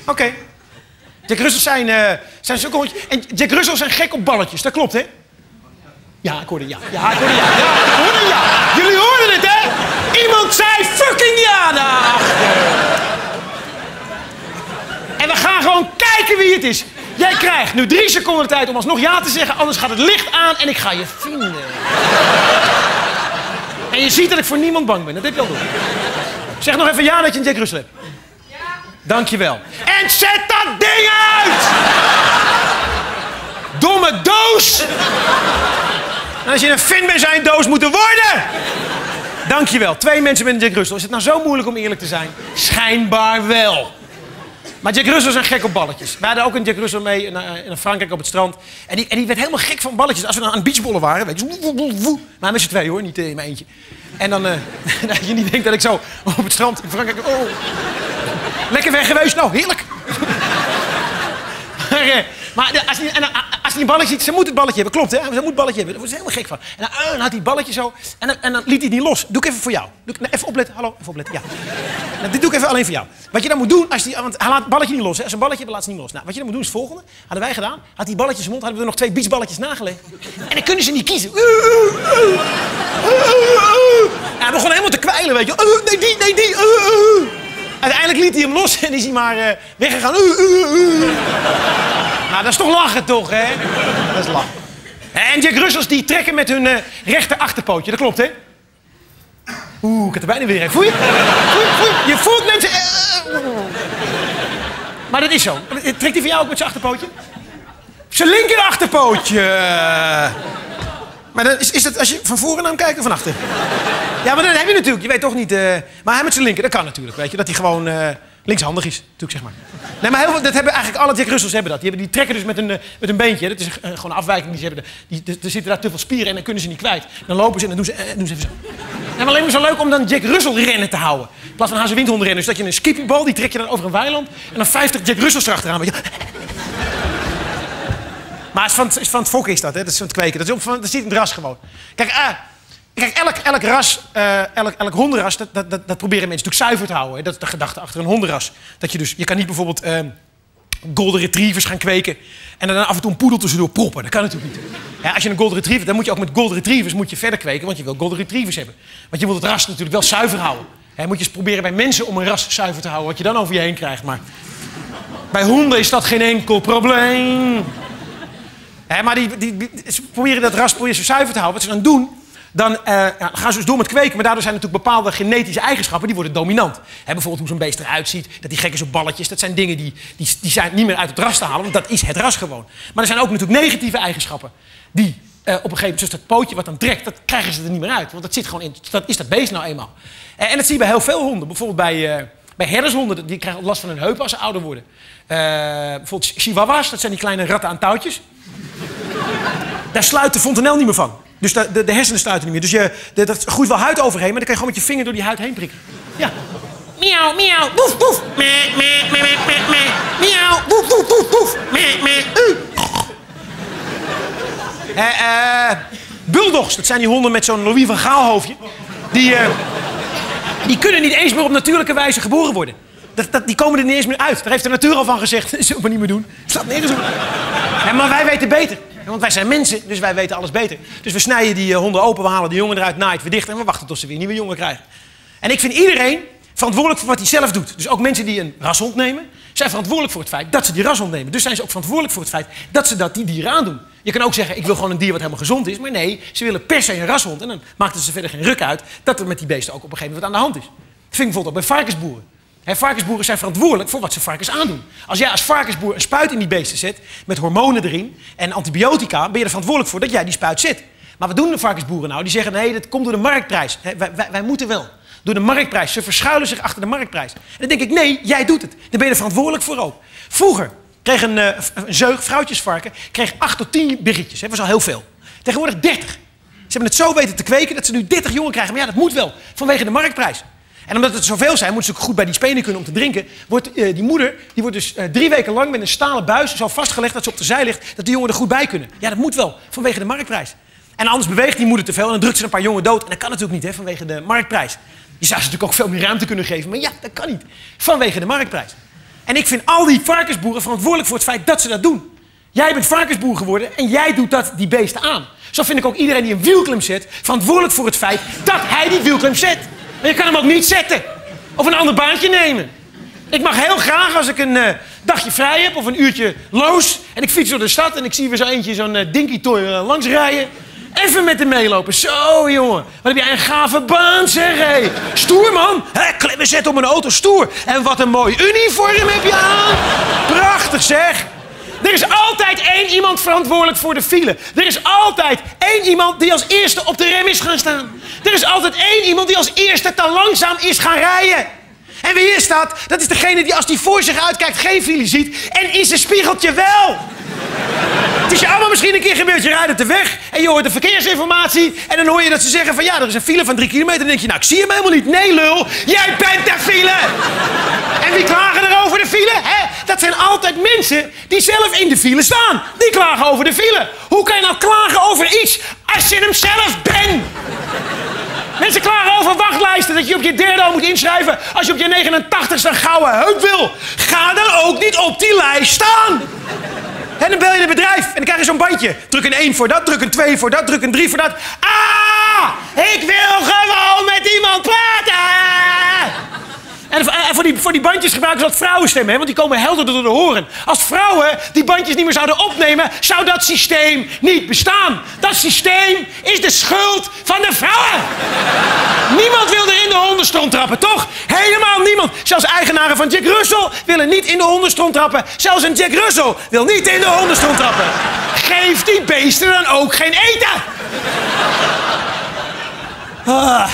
Oké. Jack Russell zijn, eh zijn zulke. En Jack Russell zijn gek op balletjes, dat klopt hè? Ja, ik hoorde ja. Ja, ik hoorde ja. Ja, ik ja. Jullie? Zei fucking ja daarachter. En we gaan gewoon kijken wie het is. Jij krijgt nu drie seconden de tijd om alsnog ja te zeggen, anders gaat het licht aan en ik ga je vinden. En je ziet dat ik voor niemand bang ben. Dat heb je al door. Zeg nog even ja dat je een Jack Russell hebt. Ja. Dankjewel. En zet dat ding uit! Domme doos! En als je een fan bent, zou je een doos moeten worden! Dankjewel. Twee mensen met een Jack Russell. Is het nou zo moeilijk om eerlijk te zijn? Schijnbaar wel. Maar Jack Russell een gek op balletjes. We hadden ook een Jack Russell mee in, eh, Frankrijk op het strand. En die, en die werd helemaal gek van balletjes. Als we nou aan beachbollen waren, weet je. Maar met z'n twee hoor, niet eh, in mijn eentje. En dan, dat je niet denkt dat ik zo op het strand in Frankrijk... Oh, lekker weg geweest, nou, heerlijk. Maar eh, als hij, en, dan- als hij een balletje ziet, ze moet het balletje hebben. Klopt, hè? Ze moet het balletje hebben. Daar wordt helemaal gek van. En dan, eh, dan had hij balletje zo. En dan, liet hij het niet los. Doe ik even voor jou. Doe even opletten. Hallo, even opletten. Ja. Nou, dit doe ik even alleen voor jou. Wat je dan moet doen, als die, want hij laat het balletje niet los. Hè? Als een balletje laat ze niet los. Nou, wat je dan moet doen is het volgende. Hadden wij gedaan. Had die balletje in mond, hadden we er nog twee beachballetjes nagelegd. En dan kunnen ze niet kiezen. Hij begon helemaal te kwijlen, weet je. nee, die, nee, die. Uiteindelijk liet hij hem los en is hij maar eh, weggegaan. Uh, uh, uh. Nou, dat is toch lachen, toch, hè? Dat is lachen. En Jack Russells die trekken met hun eh, rechter achterpootje. Dat klopt, hè? Oeh, ik had er bijna weer een. Voel je? Je? Voel je? Je voelt mensen... eh. Maar dat is zo. Trekt hij van jou ook met zijn achterpootje? Zijn linker achterpootje. Maar dan is, is dat als je van voren naar hem kijkt of van achter? Ja, maar dan heb je natuurlijk, je weet toch niet... eh, maar hij met zijn linker, dat kan natuurlijk, weet je. Dat hij gewoon eh, linkshandig is, natuurlijk, zeg maar. Nee, maar heel veel, dat hebben eigenlijk alle Jack Russells hebben dat. Die, hebben, die trekken dus met een, eh, met een beentje. Dat is gewoon een afwijking. Die ze hebben. Die, er zitten daar te veel spieren en dan kunnen ze niet kwijt. Dan lopen ze en dan doen ze, doen ze even zo. En alleen maar zo leuk om dan Jack Russell rennen te houden. In plaats van Hazen Windhonden rennen. Dus dat je een skippybal, die trek je dan over een weiland. En dan 50 Jack Russells erachteraan. Weet je. Maar van, het van het fokken is dat, hè? dat is van het kweken. Dat, is van, zit in het ras gewoon. Kijk, eh, kijk elk, elk ras, eh, elk, elk hondenras, dat, dat, dat, dat proberen mensen natuurlijk zuiver te houden. Hè? Dat is de gedachte achter een hondenras. Dat je dus, je kan niet bijvoorbeeld eh, golden retrievers gaan kweken en dan af en toe een poedel tussendoor proppen. Dat kan natuurlijk niet. Ja, als je een golden retriever, dan moet je ook met golden retrievers moet je verder kweken, want je wil golden retrievers hebben. Want je wilt het ras natuurlijk wel zuiver houden. Hè, moet je eens proberen bij mensen om een ras zuiver te houden, wat je dan over je heen krijgt. Maar bij honden is dat geen enkel probleem. Maar die, die, ze proberen dat ras proberen ze zuiver te houden. Wat ze dan doen, dan, eh, ja, gaan ze dus door met kweken. Maar daardoor zijn natuurlijk bepaalde genetische eigenschappen die worden dominant. Bijvoorbeeld hoe zo'n beest eruit ziet, dat die gek is op balletjes. Dat zijn dingen die, die, die zijn niet meer uit het ras te halen, want dat is het ras gewoon. Maar er zijn ook natuurlijk negatieve eigenschappen die eh, op een gegeven moment, zoals dat pootje wat dan trekt, dat krijgen ze er niet meer uit. Want dat zit gewoon in, dat is dat beest nou eenmaal. Eh, en dat zie je bij heel veel honden. Bijvoorbeeld bij, eh, bij herdershonden, die krijgen last van hun heupen als ze ouder worden. Bijvoorbeeld chihuahuas, dat zijn die kleine ratten aan touwtjes. Daar sluit de fontanel niet meer van. Dus de, de, de hersenen sluiten niet meer. Dus je, de, dat groeit wel huid overheen, maar dan kan je gewoon met je vinger door die huid heen prikken. Ja. Miauw, miauw, boef, boef. Meh, meh, meh, meh, meh, meh. Miauw, boef, boef, boef, boef. Meh, meh, u. Eh, eh, bulldogs, dat zijn die honden met zo'n Louis van Gaal hoofdje. Die, eh, die kunnen niet eens meer op natuurlijke wijze geboren worden. Dat, die komen er niet eens meer uit. Daar heeft de natuur al van gezegd. Dat zullen we niet meer doen. Staat nergens op. Ja, maar wij weten beter. Want wij zijn mensen, dus wij weten alles beter. Dus we snijden die eh, honden open, we halen die jongen eruit, naaien het weer dicht... en we wachten tot ze weer nieuwe jongen krijgen. En ik vind iedereen verantwoordelijk voor wat hij zelf doet. Dus ook mensen die een rashond nemen, zijn verantwoordelijk voor het feit dat ze die rashond nemen. Dus zijn ze ook verantwoordelijk voor het feit dat ze dat die dieren aandoen. Je kan ook zeggen, ik wil gewoon een dier wat helemaal gezond is. Maar nee, ze willen per se een rashond. En dan maakt het ze verder geen ruk uit dat er met die beesten ook op een gegeven moment wat aan de hand is. Dat vind ik bijvoorbeeld ook bij varkensboeren. Hè, varkensboeren zijn verantwoordelijk voor wat ze varkens aandoen. Als jij als varkensboer een spuit in die beesten zet, met hormonen erin en antibiotica, ben je er verantwoordelijk voor dat jij die spuit zet. Maar wat doen de varkensboeren nou? Die zeggen, nee, dat komt door de marktprijs. Wij, wij moeten wel. Door de marktprijs. Ze verschuilen zich achter de marktprijs. En dan denk ik, nee, jij doet het. Dan ben je er verantwoordelijk voor ook. Vroeger kreeg een, eh, een zeug, vrouwtjesvarken, kreeg 8 tot 10 biggetjes. Dat was al heel veel. Tegenwoordig 30. Ze hebben het zo weten te kweken dat ze nu 30 jongen krijgen. Maar ja, dat moet wel, vanwege de marktprijs. En omdat het zoveel zijn, moeten ze ook goed bij die spenen kunnen om te drinken. Wordt eh, die moeder, die wordt dus eh, drie weken lang met een stalen buis zo vastgelegd dat ze op de zij ligt, dat de jongen er goed bij kunnen. Ja, dat moet wel, vanwege de marktprijs. En anders beweegt die moeder te veel en dan drukt ze een paar jongen dood. En dat kan natuurlijk niet, hè, vanwege de marktprijs. Je zou ze natuurlijk ook veel meer ruimte kunnen geven, maar ja, dat kan niet. Vanwege de marktprijs. En ik vind al die varkensboeren verantwoordelijk voor het feit dat ze dat doen. Jij bent varkensboer geworden en jij doet dat die beesten aan. Zo vind ik ook iedereen die een wielklem zet verantwoordelijk voor het feit dat hij die wielklem zet. Maar je kan hem ook niet zetten. Of een ander baantje nemen. Ik mag heel graag als ik een eh, dagje vrij heb of een uurtje loos en ik fiets door de stad en ik zie weer zo eentje zo'n uh, dinky toy uh, langs rijden. Even met hem meelopen. Zo, jongen. Wat heb jij een gave baan, zeg. Hé. Stoer, man. Klemmen zetten op een auto. Stoer. En wat een mooi uniform heb je aan. Prachtig, zeg. Er is altijd één iemand verantwoordelijk voor de file. Er is altijd één iemand die als eerste op de rem is gaan staan. Er is altijd één iemand die als eerste te langzaam is gaan rijden. En wie is dat? Dat is degene die als hij voor zich uitkijkt geen file ziet en in zijn spiegeltje wel. Het is je allemaal misschien een keer gebeurd. Je rijdt op de weg en je hoort de verkeersinformatie. En dan hoor je dat ze zeggen van ja, er is een file van drie kilometer. Dan denk je, nou, ik zie hem helemaal niet. Nee, lul, jij bent de file. En wie klagen er over de file? Hè? Dat zijn altijd mensen die zelf in de file staan. Die klagen over de file. Hoe kan je nou klagen over iets als je hem zelf bent? Mensen klagen over wachtlijsten, dat je op je derde moet inschrijven als je op je 89ste een gouden heup wil. Ga dan ook niet op die lijst staan. En dan bel je het bedrijf en dan krijg je zo'n bandje. Druk een 1 voor dat, druk een 2 voor dat, druk een 3 voor dat. Ah, ik wil gewoon met iemand praten. En voor die, voor die bandjes gebruiken ze dat vrouwenstemmen, hè? want die komen helder door de horen. Als vrouwen die bandjes niet meer zouden opnemen, zou dat systeem niet bestaan. Dat systeem is de schuld van de vrouwen. niemand wil er in de hondenstront trappen, toch? Helemaal niemand. Zelfs eigenaren van Jack Russell willen niet in de hondenstront trappen. Zelfs een Jack Russell wil niet in de hondenstront trappen. Geef die beesten dan ook geen eten. Ah.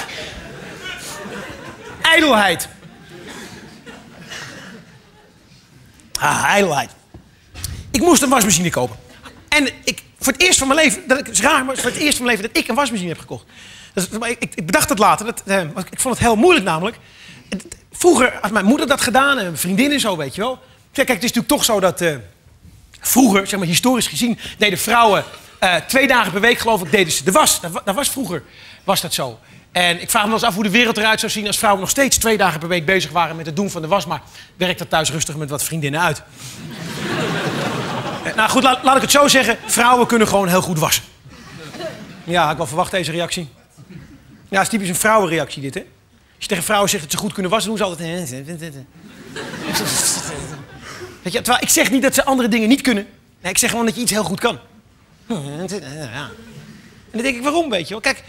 Ijdelheid. Ik moest een wasmachine kopen. En ik, voor het eerst van mijn leven, dat ik, is raar, maar voor het eerst van mijn leven dat ik een wasmachine heb gekocht. Dus, maar ik, ik, bedacht het later. Dat, eh, ik vond het heel moeilijk namelijk. Vroeger had mijn moeder dat gedaan en mijn vriendin en zo, weet je wel. Kijk, het is natuurlijk toch zo dat eh, vroeger, zeg maar historisch gezien, deden vrouwen eh, twee dagen per week, geloof ik, deden ze de was. Dat, dat was vroeger, was dat zo. En ik vraag me wel eens af hoe de wereld eruit zou zien als vrouwen nog steeds twee dagen per week bezig waren met het doen van de was. Maar werkt dat thuis rustig met wat vriendinnen uit. Eh, nou goed, laat, ik het zo zeggen. Vrouwen kunnen gewoon heel goed wassen. Ja, had ik wel verwacht deze reactie. Ja, het is typisch een vrouwenreactie dit, hè? je tegen vrouwen zegt dat ze goed kunnen wassen, doen ze altijd... Weet je, terwijl ik zeg niet dat ze andere dingen niet kunnen. Nee, ik zeg gewoon dat je iets heel goed kan. En dan denk ik, waarom, weet je wel? Kijk,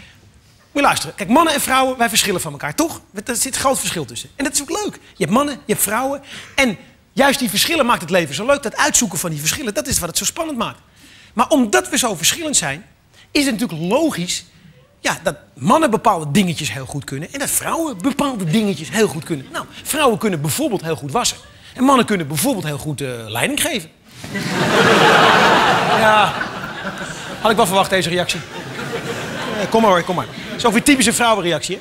moet luisteren. Kijk, mannen en vrouwen, wij verschillen van elkaar, toch? Er zit een groot verschil tussen. En dat is ook leuk. Je hebt mannen, je hebt vrouwen. En juist die verschillen maakt het leven zo leuk. Dat uitzoeken van die verschillen, dat is wat het zo spannend maakt. Maar omdat we zo verschillend zijn, is het natuurlijk logisch ja, dat mannen bepaalde dingetjes heel goed kunnen en dat vrouwen bepaalde dingetjes heel goed kunnen. Nou, vrouwen kunnen bijvoorbeeld heel goed wassen. En mannen kunnen bijvoorbeeld heel goed eh, leiding geven. ja, had ik wel verwacht deze reactie. Eh, kom maar hoor, kom maar. Zo weer typische vrouwenreactie.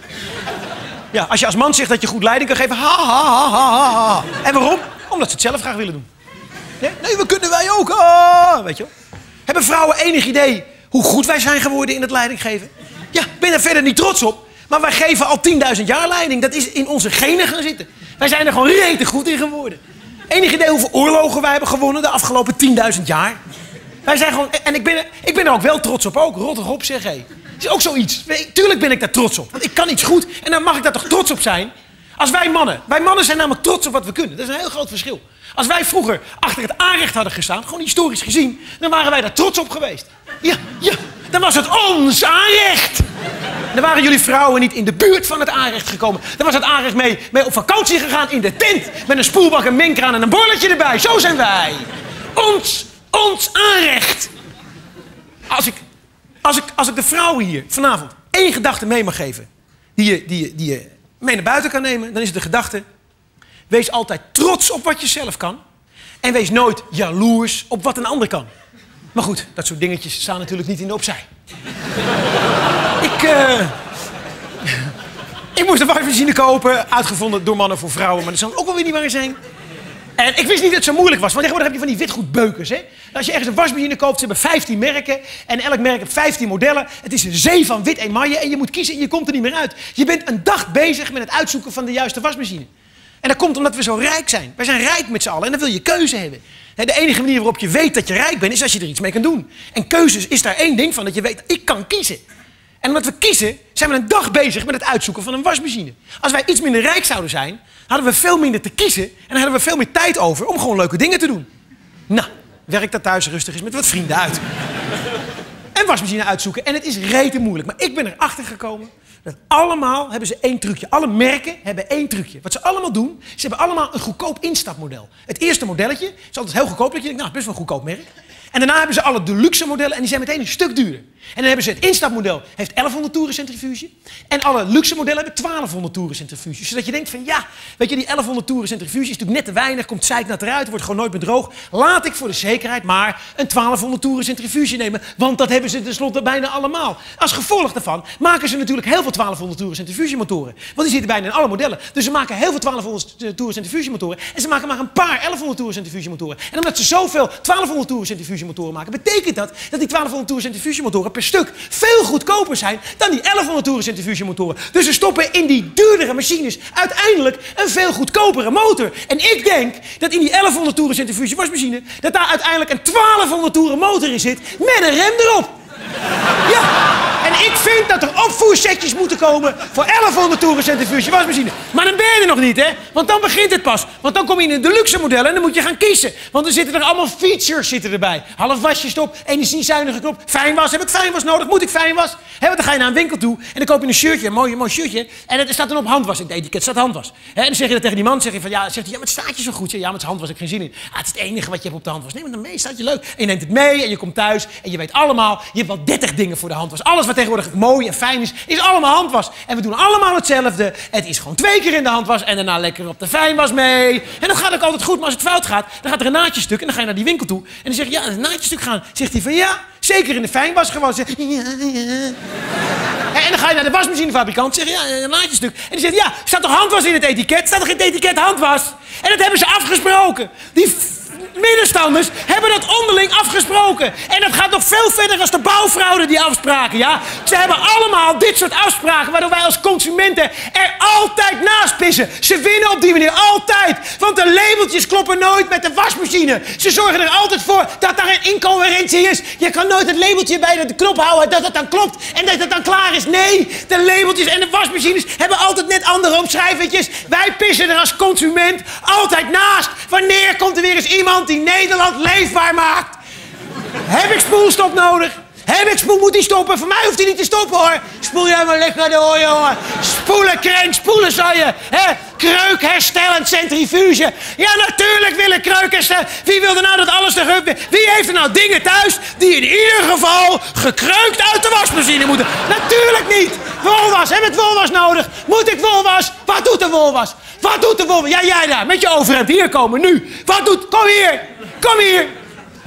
Ja, als je als man zegt dat je goed leiding kan geven, ha ha ha ha ha. En waarom? Omdat ze het zelf graag willen doen. Nee, nee we kunnen wij ook. Ah, weet je. Hebben vrouwen enig idee hoe goed wij zijn geworden in het leiding geven? Ja, ik ben er verder niet trots op. Maar wij geven al 10.000 jaar leiding. Dat is in onze genen gaan zitten. Wij zijn er gewoon rete goed in geworden. Enig idee hoeveel oorlogen wij hebben gewonnen de afgelopen 10.000 jaar? Wij zijn gewoon... En ik ben, er, ik ben er ook wel trots op ook. Rot op, zeg hé. Is ook zoiets. Tuurlijk ben ik daar trots op. Want ik kan iets goed. En dan mag ik daar toch trots op zijn? Als wij mannen... Wij mannen zijn namelijk trots op wat we kunnen. Dat is een heel groot verschil. Als wij vroeger achter het aanrecht hadden gestaan, gewoon historisch gezien, dan waren wij daar trots op geweest. Ja, ja, dan was het ons aanrecht. Dan waren jullie vrouwen niet in de buurt van het aanrecht gekomen. Dan was het aanrecht mee, mee op vakantie gegaan in de tent. Met een spoelbak, een minkraan en een borreltje erbij. Zo zijn wij. Ons, ons aanrecht. Als ik, als ik, als ik de vrouwen hier vanavond één gedachte mee mag geven... die je, die, die je mee naar buiten kan nemen... dan is het de gedachte... wees altijd trots op wat je zelf kan... en wees nooit jaloers op wat een ander kan. Maar goed, dat soort dingetjes staan natuurlijk niet in de opzij. ik, uh, ik moest een wasmachine kopen, uitgevonden door mannen voor vrouwen, maar dat zal ook wel weer niet waar zijn. En ik wist niet dat het zo moeilijk was, want tegenwoordig heb je van die witgoedbeukers. Hè? Als je ergens een wasmachine koopt, ze hebben 15 merken en elk merk heeft 15 modellen. Het is een zee van wit emaille en je moet kiezen en je komt er niet meer uit. Je bent een dag bezig met het uitzoeken van de juiste wasmachine. En dat komt omdat we zo rijk zijn. Wij zijn rijk met z'n allen en dan wil je keuze hebben. De enige manier waarop je weet dat je rijk bent, is als je er iets mee kan doen. En keuzes is daar één ding van, dat je weet, ik kan kiezen. En omdat we kiezen, zijn we een dag bezig met het uitzoeken van een wasmachine. Als wij iets minder rijk zouden zijn, hadden we veel minder te kiezen. En dan hadden we veel meer tijd over om gewoon leuke dingen te doen. Nou, werk dat thuis rustig eens met wat vrienden uit. en wasmachine uitzoeken. En het is rete moeilijk. Maar ik ben erachter gekomen dat allemaal hebben ze één trucje. Alle merken hebben één trucje. Wat ze allemaal doen, ze hebben allemaal een goedkoop instapmodel. Het eerste modelletje is altijd heel goedkoop. Dat je denkt, nou, best wel een goedkoop merk. En daarna hebben ze alle deluxe modellen en die zijn meteen een stuk duurder. En dan hebben ze het instapmodel, heeft 1100 toeren centrifuge. En alle luxe modellen hebben 1200 toeren centrifuge. Zodat je denkt van ja, weet je, die 1100 toeren centrifuge is natuurlijk net te weinig, komt zeiknat eruit, wordt gewoon nooit meer droog. Laat ik voor de zekerheid maar een 1200 toeren centrifuge nemen, want dat hebben ze tenslotte bijna allemaal. Als gevolg daarvan maken ze natuurlijk heel veel 1200 toeren centrifuge motoren. Want die zitten bijna in alle modellen. Dus ze maken heel veel 1200 toeren centrifuge motoren en ze maken maar een paar 1100 toeren centrifuge motoren. En omdat ze zoveel 1200 toeren centrifuge motoren maken, betekent dat dat die 1200 toeren centrifuge per stuk veel goedkoper zijn dan die 1100 toeren centrifugemotoren. Dus ze stoppen in die duurdere machines uiteindelijk een veel goedkopere motor. En ik denk dat in die 1100 toeren centrifuge wasmachine dat daar uiteindelijk een 1200 toeren motor in zit met een rem erop. Ja, ik vind dat er opvoersetjes moeten komen voor 1100 toeren centrifuge wasmachine. Maar dan ben je er nog niet, hè? Want dan begint het pas. Want dan kom je in een deluxe model en dan moet je gaan kiezen. Want er zitten er allemaal features zitten erbij. Half wasjesstop, energiezuinige knop, fijnwas. Heb ik fijnwas nodig? Moet ik fijnwas? He, want dan ga je naar een winkel toe en dan koop je een shirtje, een mooi, mooi shirtje. En er staat dan op handwas. In het etiket staat handwas. en dan zeg je dat tegen die man, zeg je van ja, zegt hij, ja, maar het staat je zo goed. Ja, met handwas heb ik geen zin in. Ah, het is het enige wat je hebt op de handwas. Nee, maar dan mee staat je leuk. En je neemt het mee en je komt thuis en je weet allemaal, je hebt wel 30 dingen voor de handwas. Alles wat tegenwoordig mooi en fijn is, is allemaal handwas. En we doen allemaal hetzelfde. Het is gewoon twee keer in de handwas en daarna lekker op de fijnwas mee. En dat gaat ook altijd goed, maar als het fout gaat, dan gaat er een naadje stuk en dan ga je naar die winkel toe. En dan zeg je, ja, een naadje stuk gaan. Zegt hij van, ja, zeker in de fijnwas gewoon. En dan ga je naar de wasmachinefabrikant, zeg ja, een naadje stuk. En die zegt, ja, staat toch handwas in het etiket? Staat toch in het etiket handwas? En dat hebben ze afgesproken. Die middenstanders hebben dat onderling afgesproken. En dat gaat nog veel verder als de bouwfraude die afspraken, ja? Ze hebben allemaal dit soort afspraken waardoor wij als consumenten er altijd naast pissen. Ze winnen op die manier altijd. Want de labeltjes kloppen nooit met de wasmachine. Ze zorgen er altijd voor dat daar een incoherentie is. Je kan nooit het labeltje bij de knop houden dat het dan klopt en dat het dan klaar is. Nee, de labeltjes en de wasmachines hebben altijd net andere omschrijvertjes. Wij pissen er als consument altijd naast. Wanneer komt er weer eens iemand die Nederland leefbaar maakt? Heb ik spoelstop nodig? Heb ik spoel? Moet die stoppen? Voor mij hoeft hij niet te stoppen hoor. Spoel jij maar lekker door jongen. Spoelen krenk, spoelen zou je. Hè? Kreukherstellend centrifuge. Ja, natuurlijk willen kreukherstellen. Wie wil er nou dat alles terug... Wie heeft er nou dingen thuis die in ieder geval gekreukt uit de wasmachine moeten? Natuurlijk niet. Wolwas, heb ik wolwas nodig? Moet ik wolwas? Wat doet de wolwas? Wat doet de wolwas? Ja, jij daar, met je overhemd. Hier komen, nu. Wat doet... Kom hier. Kom hier.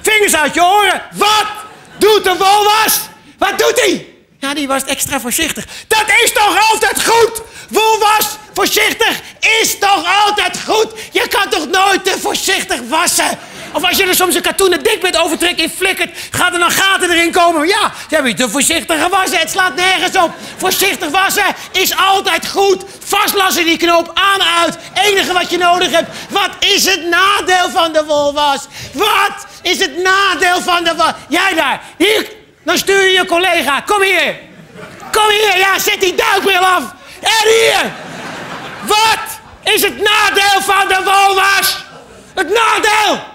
Vingers uit je oren. Wat doet de wolwas? Wat doet hij? Ja, die was extra voorzichtig. Dat is toch altijd goed? Wolwas, voorzichtig, is toch altijd goed? Je kan toch nooit te voorzichtig wassen? Of als je er soms een katoenen dikbed overtrekt in flikkert, gaat er dan gaten erin Ja, je te voorzichtig gewassen. Het slaat nergens op. Voorzichtig wassen is altijd goed. Vastlassen die knoop aan uit. Enige wat je nodig hebt. Wat is het nadeel van de wolwas? Wat is het nadeel van de wolwas? Jij daar, hier, dan stuur je je collega. Kom hier. Kom hier, ja, zet die duikbril af. En hier. Wat is het nadeel van de wolwas? Het nadeel.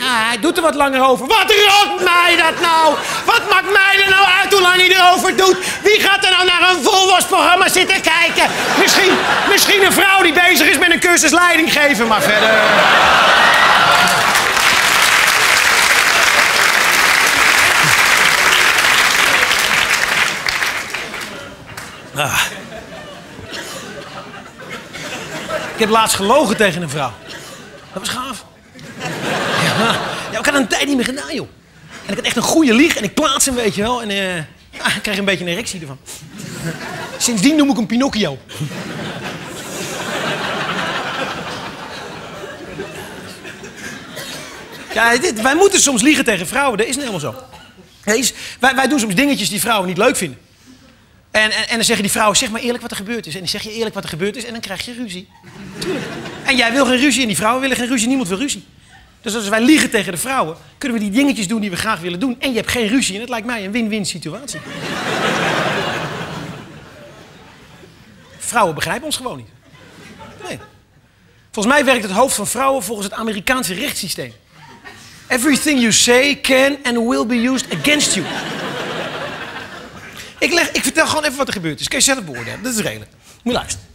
Ja, hij doet er wat langer over. Wat rolt mij dat nou? Wat maakt mij er nou uit hoe lang hij erover doet? Wie gaat er nou naar een volwasprogramma zitten kijken? Misschien, misschien een vrouw die bezig is met een cursus leiding geven, maar verder... Ah. Ik heb laatst gelogen tegen een vrouw. Dat was gaaf. Ja, ik had een tijd niet meer gedaan, joh. En ik had echt een goede lieg en ik plaats hem, weet je wel. En eh, ah, ik krijg een beetje een erectie ervan. Sindsdien noem ik hem Pinocchio. Ja, dit, wij moeten soms liegen tegen vrouwen, dat is niet helemaal zo. Wij, wij doen soms dingetjes die vrouwen niet leuk vinden. En, en, en dan zeggen die vrouwen, zeg maar eerlijk wat er gebeurd is. En dan zeg je eerlijk wat er gebeurd is en dan krijg je ruzie. En jij wil geen ruzie en die vrouwen willen geen ruzie, niemand wil ruzie. Dus als wij liegen tegen de vrouwen, kunnen we die dingetjes doen die we graag willen doen. En je hebt geen ruzie. En dat lijkt mij een win-win situatie. vrouwen begrijpen ons gewoon niet. Nee. Volgens mij werkt het hoofd van vrouwen volgens het Amerikaanse rechtssysteem. Everything you say can and will be used against you. Ik, leg, ik vertel gewoon even wat er gebeurd is. Kun je zelf beoordelen. Dat is redelijk. Moet luisteren.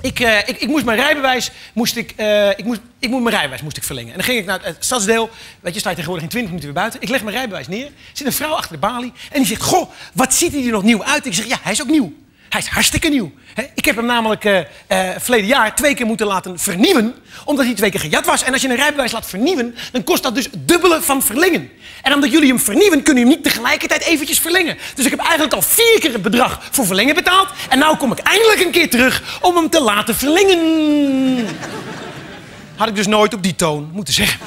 Ik, uh, ik, ik, moest mijn rijbewijs, moest ik, uh, ik, moest, ik moest mijn rijbewijs moest ik verlengen. En dan ging ik naar het stadsdeel. Weet je, sta tegenwoordig in 20 minuten weer buiten. Ik leg mijn rijbewijs neer. Er zit een vrouw achter de balie. En die zegt, goh, wat ziet hij er nog nieuw uit? Ik zeg, ja, hij is ook nieuw. Hij is hartstikke nieuw. Ik heb hem namelijk uh, verleden jaar twee keer moeten laten vernieuwen, omdat hij twee keer gejat was. En als je een rijbewijs laat vernieuwen, dan kost dat dus dubbele van verlengen. En omdat jullie hem vernieuwen, kunnen jullie hem niet tegelijkertijd eventjes verlengen. Dus ik heb eigenlijk al vier keer het bedrag voor verlengen betaald. En nu kom ik eindelijk een keer terug om hem te laten verlengen. Had ik dus nooit op die toon moeten zeggen.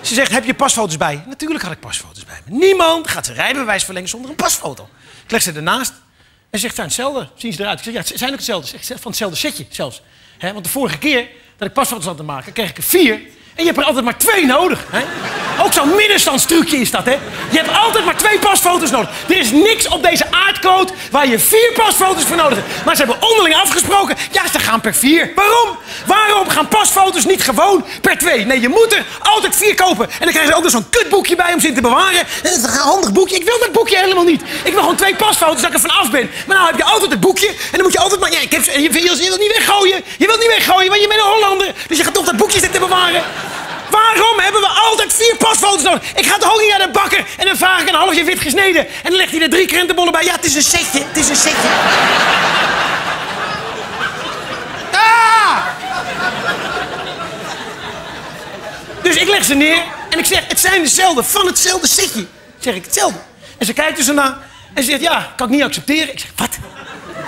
Ze zegt, heb je pasfoto's bij? Natuurlijk had ik pasfoto's bij me. Niemand gaat zijn rijbewijs verlengen zonder een pasfoto. Ik leg ze ernaast en zegt, zijn hetzelfde. Zien ze eruit? Ik zeg, ja, het zijn ook hetzelfde. Van hetzelfde setje zelfs. Want de vorige keer dat ik pasfoto's had te maken, kreeg ik er vier. En je hebt er altijd maar twee nodig. Hè? Ook zo'n middenstandstrucje is dat, hè? Je hebt altijd maar twee pasfoto's nodig. Er is niks op deze aardkloot waar je vier pasfoto's voor nodig hebt. Maar ze hebben onderling afgesproken, ja, ze gaan per vier. Waarom? Waarom gaan pasfoto's niet gewoon per twee? Nee, je moet er altijd vier kopen. En dan krijg je ook nog zo'n kutboekje bij om ze in te bewaren. Dat is een handig boekje. Ik wil dat boekje helemaal niet. Ik wil gewoon twee pasfoto's dat ik er vanaf ben. Maar nou heb je altijd het boekje. En dan moet je altijd maar... Ja, ik heb, je, je, je wilt niet weggooien. Je wilt niet weggooien, want je bent een Hollander. Dus je gaat toch dat boekje zitten bewaren. Waarom hebben we altijd vier pasfoto's nodig? Ik ga toch ook niet naar de bakker en dan vraag ik een halfje wit gesneden. En dan legt hij er drie krentenbollen bij. Ja, het is een setje. Het is een setje. Ah! Dus ik leg ze neer en ik zeg, het zijn dezelfde, van hetzelfde setje. Zeg ik, hetzelfde. En ze kijkt dus ernaar en ze zegt, ja, kan ik niet accepteren. Ik zeg, wat?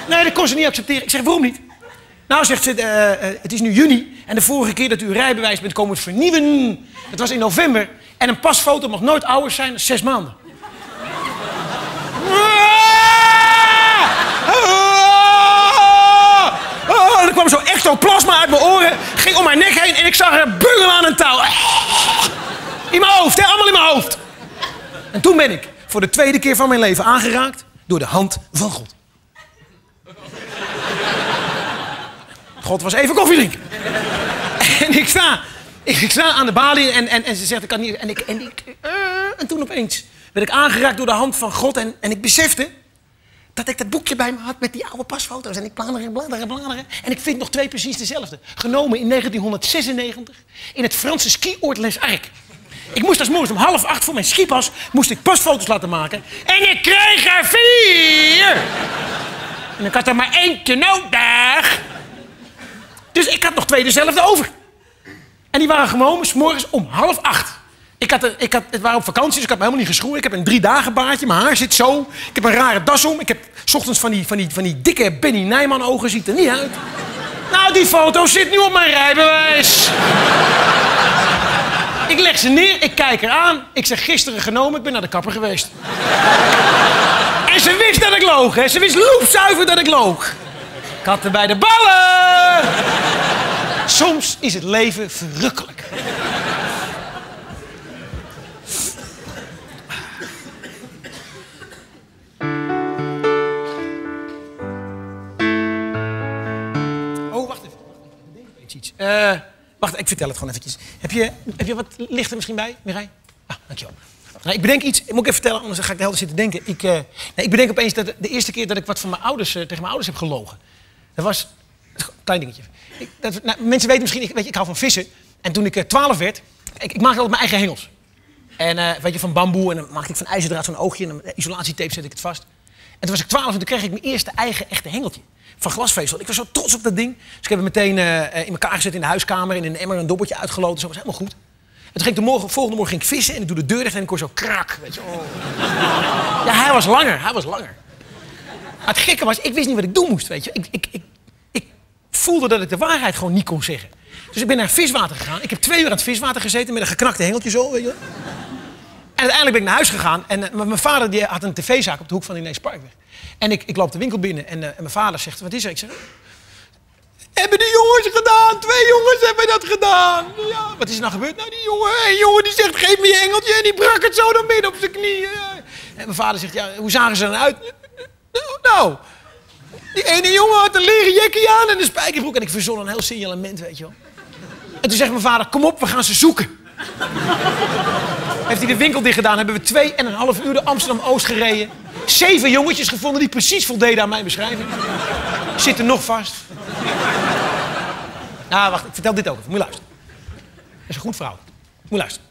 Nee, dat kon ze niet accepteren. Ik zeg, waarom niet? Nou, zegt ze, uh, uh, het is nu juni en de vorige keer dat u rijbewijs bent komen vernieuwen, dat was in november. En een pasfoto mag nooit ouder zijn dan zes maanden. Oh, er kwam zo ectoplasma uit mijn oren, ging om mijn nek heen en ik zag er bungelen aan een touw. In mijn hoofd, hè? allemaal in mijn hoofd. En toen ben ik voor de tweede keer van mijn leven aangeraakt door de hand van God. God was even koffie drinken. En ik sta, ik sta aan de balie en, en, en ze zegt, ik kan niet... En, ik, en, ik, eh, en toen opeens werd ik aangeraakt door de hand van God en, en ik besefte dat ik dat boekje bij me had met die oude pasfoto's. En ik bladeren, bladeren, bladeren. En ik vind nog twee precies dezelfde. Genomen in 1996 in het Franse skioord Les Arcs. Ik moest als morgens om half acht voor mijn skipas moest ik pasfoto's laten maken. En ik kreeg er vier! En ik had er maar eentje nodig. Dus ik had nog twee dezelfde over. En die waren s morgens om half acht. Ik had, ik had, het waren op vakantie, dus ik had me helemaal niet geschoren. Ik heb een drie dagen baardje, mijn haar zit zo. Ik heb een rare das om. Ik heb 's ochtends van die, van die, van die dikke Benny Nijman ogen, ziet er niet uit. Nou, die foto zit nu op mijn rijbewijs. Ik leg ze neer, ik kijk eraan. Ik zeg gisteren genomen, ik ben naar de kapper geweest. En ze wist dat ik loog, hè. Ze wist loepzuiver dat ik loog. Er bij de ballen. Soms is het leven verrukkelijk. Oh, wacht even. Ik opeens iets. Eh, wacht, ik vertel het gewoon eventjes. Heb je, heb je wat lichter misschien bij, Mireille? Ah, dankjewel. Nou, ik bedenk iets, moet ik even vertellen, anders ga ik de tijd zitten denken. Ik, eh, nee, ik bedenk opeens dat de, de eerste keer dat ik wat van mijn ouders, eh, tegen mijn ouders heb gelogen. Dat was, een klein dingetje. Ik, dat, nou, mensen weten misschien, ik, weet je, ik hou van vissen. En toen ik eh, 12 werd, ik, ik maakte altijd mijn eigen hengels. En eh, weet je, van bamboe en dan maakte ik van ijzerdraad zo'n oogje en dan met isolatietape zet ik het vast. En toen was ik 12 en toen kreeg ik mijn eerste eigen echte hengeltje. Van glasvezel. Ik was zo trots op dat ding. Dus ik heb het meteen eh, in elkaar gezet in de huiskamer. In een emmer een dobbeltje uitgeloten. Zo was helemaal goed. En toen ging ik de morgen, volgende morgen ging ik vissen. En ik doe de deur dicht en ik hoor zo krak. Weet je, oh. Ja, hij was langer. Hij was langer. Het gekke was, ik wist niet wat ik doen moest. Weet je. Ik, ik, ik, ik voelde dat ik de waarheid gewoon niet kon zeggen. Dus ik ben naar viswater gegaan. Ik heb twee uur aan het viswater gezeten met een geknakte hengeltje zo. Weet je. En uiteindelijk ben ik naar huis gegaan. En eh, mijn vader die had een tv-zaak op de hoek van de Inees Parkweg. En ik, ik loop de winkel binnen en, eh, en mijn vader zegt, wat is er? Ik zeg, hebben die jongens gedaan? Twee jongens hebben dat gedaan. Ja, wat is er nou gebeurd? Nou, die jongen, een jongen die zegt, geef me je engeltje. En die brak het zo dan midden op zijn knieën. En mijn vader zegt, ja, hoe zagen ze er nou die ene jongen had een leren jekkie aan en een spijkerbroek. En ik verzon een heel signalement, weet je wel. En toen zegt mijn vader, kom op, we gaan ze zoeken. Heeft hij de winkel dicht gedaan, hebben we twee en een half uur de Amsterdam-Oost gereden. Zeven jongetjes gevonden die precies voldeden aan mijn beschrijving. Zitten nog vast. Nou, wacht, ik vertel dit ook even. Moet je luisteren. Dat is een goed verhaal. Moet je luisteren.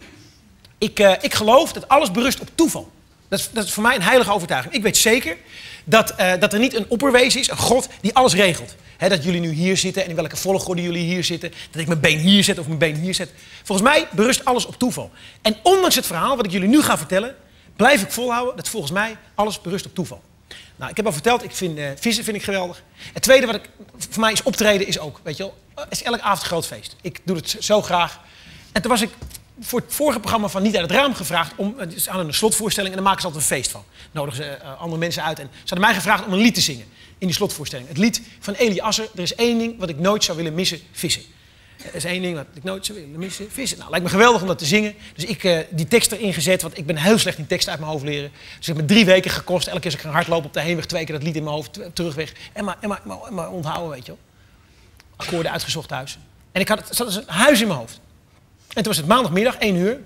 Ik, eh, ik geloof dat alles berust op toeval. Dat is, dat is voor mij een heilige overtuiging. Ik weet zeker dat, eh, dat er niet een opperwezen is, een God, die alles regelt. Dat jullie nu hier zitten en in welke volgorde jullie hier zitten. Dat ik mijn been hier zet of mijn been hier zet. Volgens mij berust alles op toeval. En ondanks het verhaal wat ik jullie nu ga vertellen, blijf ik volhouden dat volgens mij alles berust op toeval. Nou, ik heb al verteld, ik vind eh, vissen vind ik geweldig. Het tweede wat ik, voor mij is optreden is ook, weet je wel, eh, is elke avond groot feest. Ik doe het zo graag. En toen was ik voor het vorige programma van Niet uit het Raam gevraagd om, het is aan een slotvoorstelling en daar maken ze altijd een feest van. Nodigen ze eh, andere mensen uit en ze hadden mij gevraagd om een lied te zingen in die slotvoorstelling. Het lied van Eli Asser, er is één ding wat ik nooit zou willen missen, vissen. Er is één ding wat ik nooit zou willen missen, vissen. Nou, lijkt me geweldig om dat te zingen. Dus ik uh, die tekst erin gezet, want ik ben heel slecht in teksten uit mijn hoofd leren. Dus het heeft me drie weken gekost. Elke keer als ik ging hardlopen op de heenweg, twee keer dat lied in mijn hoofd, terugweg. En maar, en maar, maar, maar onthouden, weet je wel. Akkoorden uitgezocht thuis. En ik had het, zat als een huis in mijn hoofd. En toen was het maandagmiddag, 1 uur.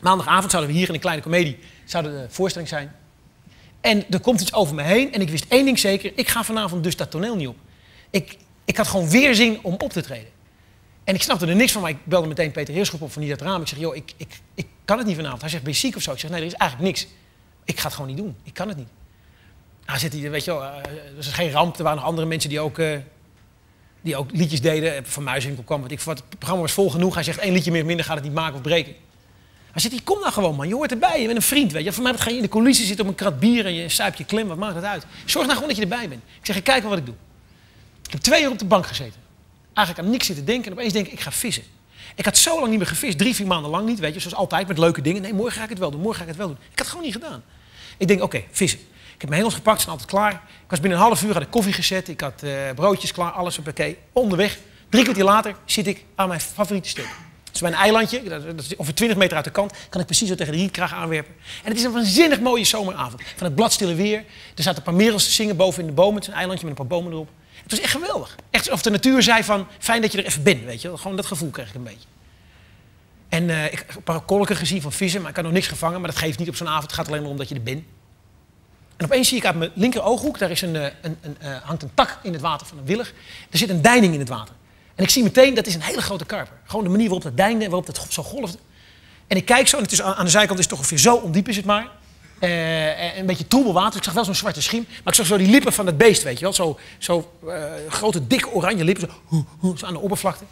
Maandagavond zouden we hier in een kleine komedie zouden de voorstelling zijn. En er komt iets over me heen en ik wist één ding zeker. Ik ga vanavond dus dat toneel niet op. Ik, ik had gewoon weer zin om op te treden. En ik snapte er niks van, maar ik belde meteen Peter Heerschop op van niet dat raam. Ik zeg, joh, ik, ik, ik kan het niet vanavond. Hij zegt, ben je ziek of zo? Ik zeg, nee, er is eigenlijk niks. Ik ga het gewoon niet doen. Ik kan het niet. Hij zit hier, weet je wel, uh, er is geen ramp. Er waren nog andere mensen die ook, uh, die ook liedjes deden. Van Muiswinkel kwam, want ik, wat, het programma was vol genoeg. Hij zegt, één liedje meer of minder gaat het niet maken of breken. Hij zegt, kom nou gewoon man, je hoort erbij. Je bent een vriend, weet je. Voor mij ga je in de coulissen zitten op een krat bier en je suipt je klem. Wat maakt dat uit? Zorg nou gewoon dat je erbij bent. Ik zeg, kijk wat ik doe. Ik heb twee uur op de bank gezeten. Eigenlijk aan niks zitten denken en opeens denk ik, ik ga vissen. Ik had zo lang niet meer gevist, drie, vier maanden lang niet, weet je, zoals altijd met leuke dingen. Nee, morgen ga ik het wel doen, morgen ga ik het wel doen. Ik had het gewoon niet gedaan. Ik denk, oké, vissen. Ik heb mijn hengels gepakt, zijn altijd klaar. Ik was binnen een half uur, had ik koffie gezet, ik had uh, broodjes klaar, alles op oké. Onderweg, drie kwartier later, zit ik aan mijn favoriete stuk. is mijn eilandje, dat is ongeveer 20 meter uit de kant. Kan ik precies zo tegen de rietkraag aanwerpen. En het is een waanzinnig mooie zomeravond. Van het bladstille weer. Er zaten een paar merels te zingen boven in de bomen. Het is een eilandje met een paar bomen erop. Het was echt geweldig. Echt alsof de natuur zei van, fijn dat je er even bent, weet je. Gewoon dat gevoel kreeg ik een beetje. En eh, ik heb een paar kolken gezien van vissen, maar ik had nog niks gevangen. Maar dat geeft niet op zo'n avond. Het gaat alleen maar om dat je er bent. En opeens zie ik uit mijn linker ooghoek, daar is een, eh, een, een, eh, hangt een tak in het water van een willig. Er zit een deining in het water. En ik zie meteen, dat is een hele grote karper. Gewoon de manier waarop dat deinde, waarop dat zo golfde. En ik kijk zo, en het is aan de zijkant is het toch ongeveer zo ondiep is het maar. Eh, en een beetje troebel water. Ik zag wel zo'n zwarte schiem. Maar ik zag zo die lippen van het beest, weet je wel. Zo, zo grote, dikke oranje lippen. Zo, zo aan de oppervlakte.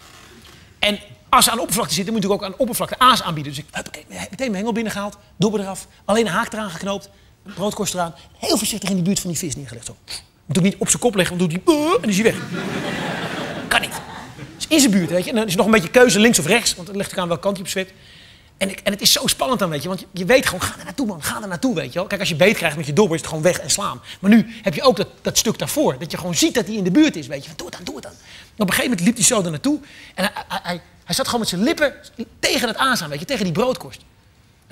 En als ze aan de oppervlakte zitten, moet natuurlijk ook aan de oppervlakte aas aanbieden. Dus ik heb meteen mijn hengel binnengehaald, dobber eraf, alleen een haak eraan geknoopt, broodkorst eraan. Heel voorzichtig in de buurt van die vis neergelegd. Zo. Moet ook niet op zijn kop leggen, want doet hij... en dan is hij weg. Kan niet. Dus in zijn buurt, weet je. En dan is er nog een beetje keuze links of rechts, want dan ligt ik aan welke kant op zwept. En, ik, en het is zo spannend dan, weet je. Want je, weet gewoon, ga er naartoe, man. Ga er naartoe, weet je wel. Kijk, als je beet krijgt met je dobber, is het gewoon weg en slaan. Maar nu heb je ook dat, dat stuk daarvoor. Dat je gewoon ziet dat hij in de buurt is, weet je. Van, doe het dan, doe het dan. En op een gegeven moment liep hij zo er naartoe. En hij, hij, zat gewoon met zijn lippen tegen het aas aan, weet je. Tegen die broodkorst.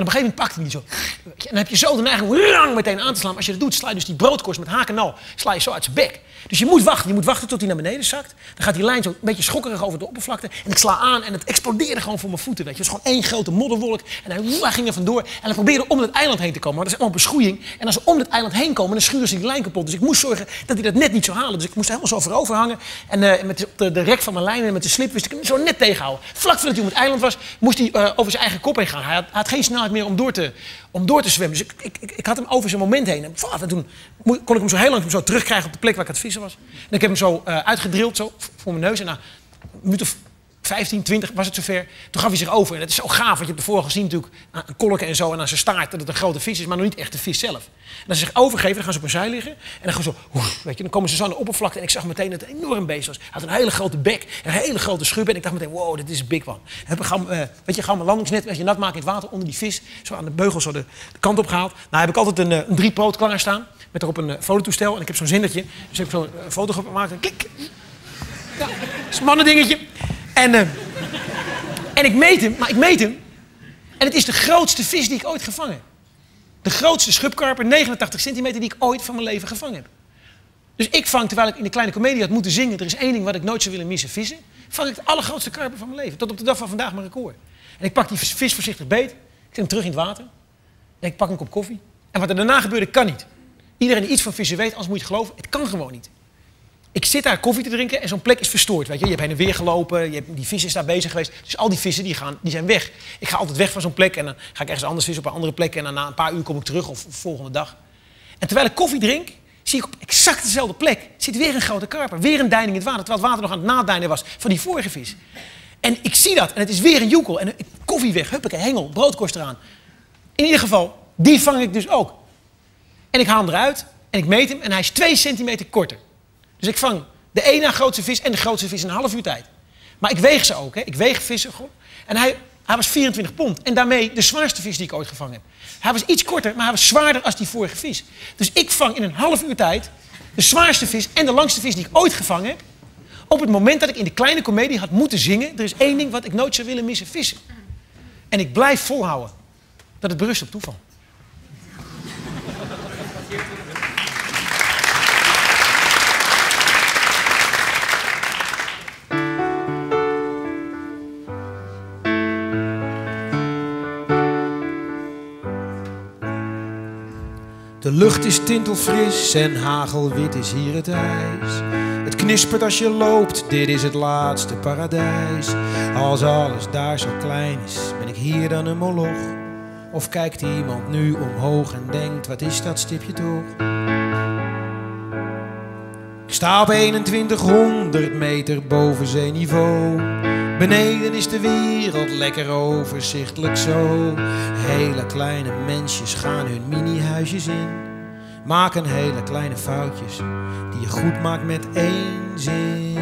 Op een gegeven moment pakte hij die zo. En dan heb je zo de neiging om meteen aan te slaan. Als je dat doet, sla je dus die broodkorst met haak en al. Sla je zo uit zijn bek. Dus je moet wachten. Je moet wachten tot hij naar beneden zakt. Dan gaat die lijn zo een beetje schokkerig over de oppervlakte. En ik sla aan en het explodeerde gewoon voor mijn voeten. Weet je. Het was gewoon één grote modderwolk. En hij, ging er vandoor. En hij probeerde om het eiland heen te komen. Maar dat is allemaal beschoeiing. En als ze om het eiland heen komen, dan schuren ze die lijn kapot. Dus ik moest zorgen dat hij dat net niet zou halen. Dus ik moest helemaal zo voorover hangen. En eh, met de, op rek van mijn lijn en met de slip wist ik hem zo net tegenhouden. Vlak voordat hij om het eiland was, moest hij eh, over zijn eigen kop heen gaan. Hij had, had geen snelheid meer om door te, om door te zwemmen. Dus ik, ik, ik, ik had hem over zijn moment heen. En, en toen kon ik hem zo heel lang zo terugkrijgen op de plek waar ik het vissen was. En ik heb hem zo eh, uitgedrild zo, voor mijn neus. En na een minuut of 15, 20 was het zover. Toen gaf hij zich over. En dat is zo gaaf, want je hebt ervoor gezien natuurlijk aan kolken en zo. En aan zijn staart dat het een grote vis is, maar nog niet echt de vis zelf. En als ze zich overgeven, dan gaan ze op een zij liggen. En dan gaan ze zo, weet je, dan komen ze zo aan de oppervlakte. En ik zag meteen dat het een enorm beest was. Hij had een hele grote bek, een hele grote schub. En ik dacht meteen, wow, dit is een big one. Heb gauw, eh, weet je, gauw mijn landingsnet, als je nat maakt in het water, onder die vis, zo aan de beugel zo de, kant op gehaald. Nou heb ik altijd een, eh, een driepoot klaar staan. Met erop een eh, fototoestel. En ik heb zo'n zindertje. Dus heb ik zo'n eh, foto gemaakt. En klik. Ja, dat is een mannendingetje. En, eh, en ik meet hem, maar ik meet hem. En het is de grootste vis die ik ooit gevangen heb. De grootste schubkarper, 89 centimeter, die ik ooit van mijn leven gevangen heb. Dus ik vang, terwijl ik in de kleine komedie had moeten zingen... er is één ding wat ik nooit zou willen missen, vissen... vang ik de allergrootste karper van mijn leven. Tot op de dag van vandaag mijn record. En ik pak die vis voorzichtig beet. Ik zet hem terug in het water. En ik pak een kop koffie. En wat er daarna gebeurde, kan niet. Iedereen die iets van vissen weet, anders moet je het geloven... het kan gewoon niet. Ik zit daar koffie te drinken en zo'n plek is verstoord. Weet je? je hebt heen en weer gelopen, je hebt, die vis is daar bezig geweest. Dus al die vissen die gaan, die zijn weg. Ik ga altijd weg van zo'n plek en dan ga ik ergens anders vissen op een andere plek. En na een paar uur kom ik terug of de volgende dag. En terwijl ik koffie drink, zie ik op exact dezelfde plek zit weer een grote karper. Weer een deining in het water, terwijl het water nog aan het nadijnen was van die vorige vis. En ik zie dat en het is weer een joekel. En koffie weg, huppakee, hengel, broodkorst eraan. In ieder geval, die vang ik dus ook. En ik haal hem eruit en ik meet hem en hij is 2 centimeter korter. Dus ik vang de ene grootste vis en de grootste vis in een half uur tijd. Maar ik weeg ze ook. Hè. Ik weeg vissen gewoon. En hij, hij was 24 pond. En daarmee de zwaarste vis die ik ooit gevangen heb. Hij was iets korter, maar hij was zwaarder als die vorige vis. Dus ik vang in een half uur tijd de zwaarste vis en de langste vis die ik ooit gevangen heb. Op het moment dat ik in de kleine komedie had moeten zingen... er is één ding wat ik nooit zou willen missen, vissen. En ik blijf volhouden dat het berust op toeval. De lucht is tintelfris en hagelwit is hier het ijs. Het knispert als je loopt, dit is het laatste paradijs. Als alles daar zo klein is, ben ik hier dan een moloch? Of kijkt iemand nu omhoog en denkt, wat is dat stipje toch? Ik sta op 2100 meter boven zeeniveau. Beneden is de wereld lekker overzichtelijk zo. Hele kleine mensjes gaan hun mini-huisjes in. Maken hele kleine foutjes die je goed maakt met één zin.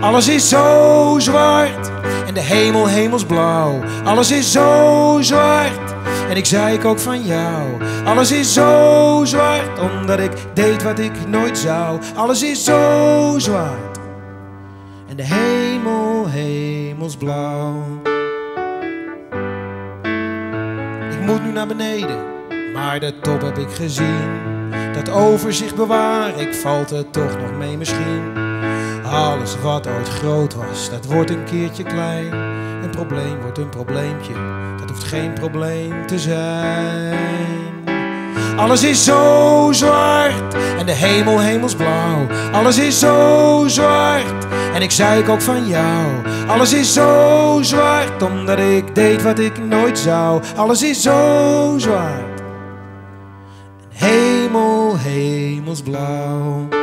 Alles is zo zwart en de hemel hemelsblauw. Alles is zo zwart en ik zei ik ook van jou. Alles is zo zwart omdat ik deed wat ik nooit zou. Alles is zo zwart. De hemel hemelsblauw. Ik moet nu naar beneden, maar de top heb ik gezien. Dat overzicht bewaar ik, valt het toch nog mee misschien. Alles wat ooit groot was, dat wordt een keertje klein. Een probleem wordt een probleempje, dat hoeft geen probleem te zijn. Alles is zo zwart en de hemel hemelsblauw. Alles is zo zwart en ik zei ik ook van jou. Alles is zo zwart omdat ik deed wat ik nooit zou. Alles is zo zwart. En hemel hemelsblauw.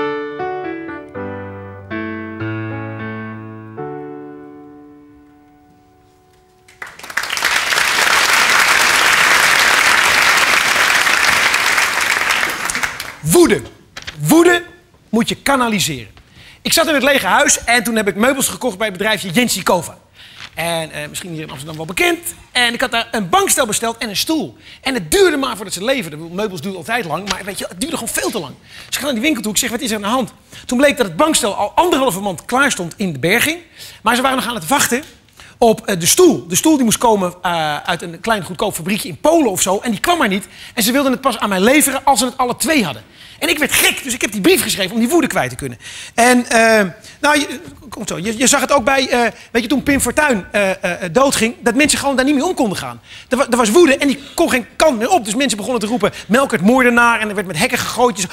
Moet je kanaliseren. Ik zat in het lege huis en toen heb ik meubels gekocht bij het bedrijfje Jensi Kova. En eh, misschien hier in Amsterdam wel bekend. En ik had daar een bankstel besteld en een stoel. En het duurde maar voordat ze leverden. Meubels duren altijd lang, maar weet je, het duurde gewoon veel te lang. Dus ik ga naar die winkel toe. Ik zeg, wat is er aan de hand? Toen bleek dat het bankstel al anderhalve maand klaar stond in de berging. Maar ze waren nog aan het wachten op eh, de stoel. De stoel die moest komen eh, uit een klein goedkoop fabriekje in Polen of zo. En die kwam maar niet. En ze wilden het pas aan mij leveren als ze het alle twee hadden. En ik werd gek, dus ik heb die brief geschreven om die woede kwijt te kunnen. En eh, nou, je, komt zo. Je, je zag het ook bij, eh, weet je, toen Pim Fortuyn eh, doodging, dat mensen gewoon daar niet mee om konden gaan. Er, er was woede en die kon geen kant meer op. Dus mensen begonnen te roepen, Melkert moordenaar. En er werd met hekken gegooid. Je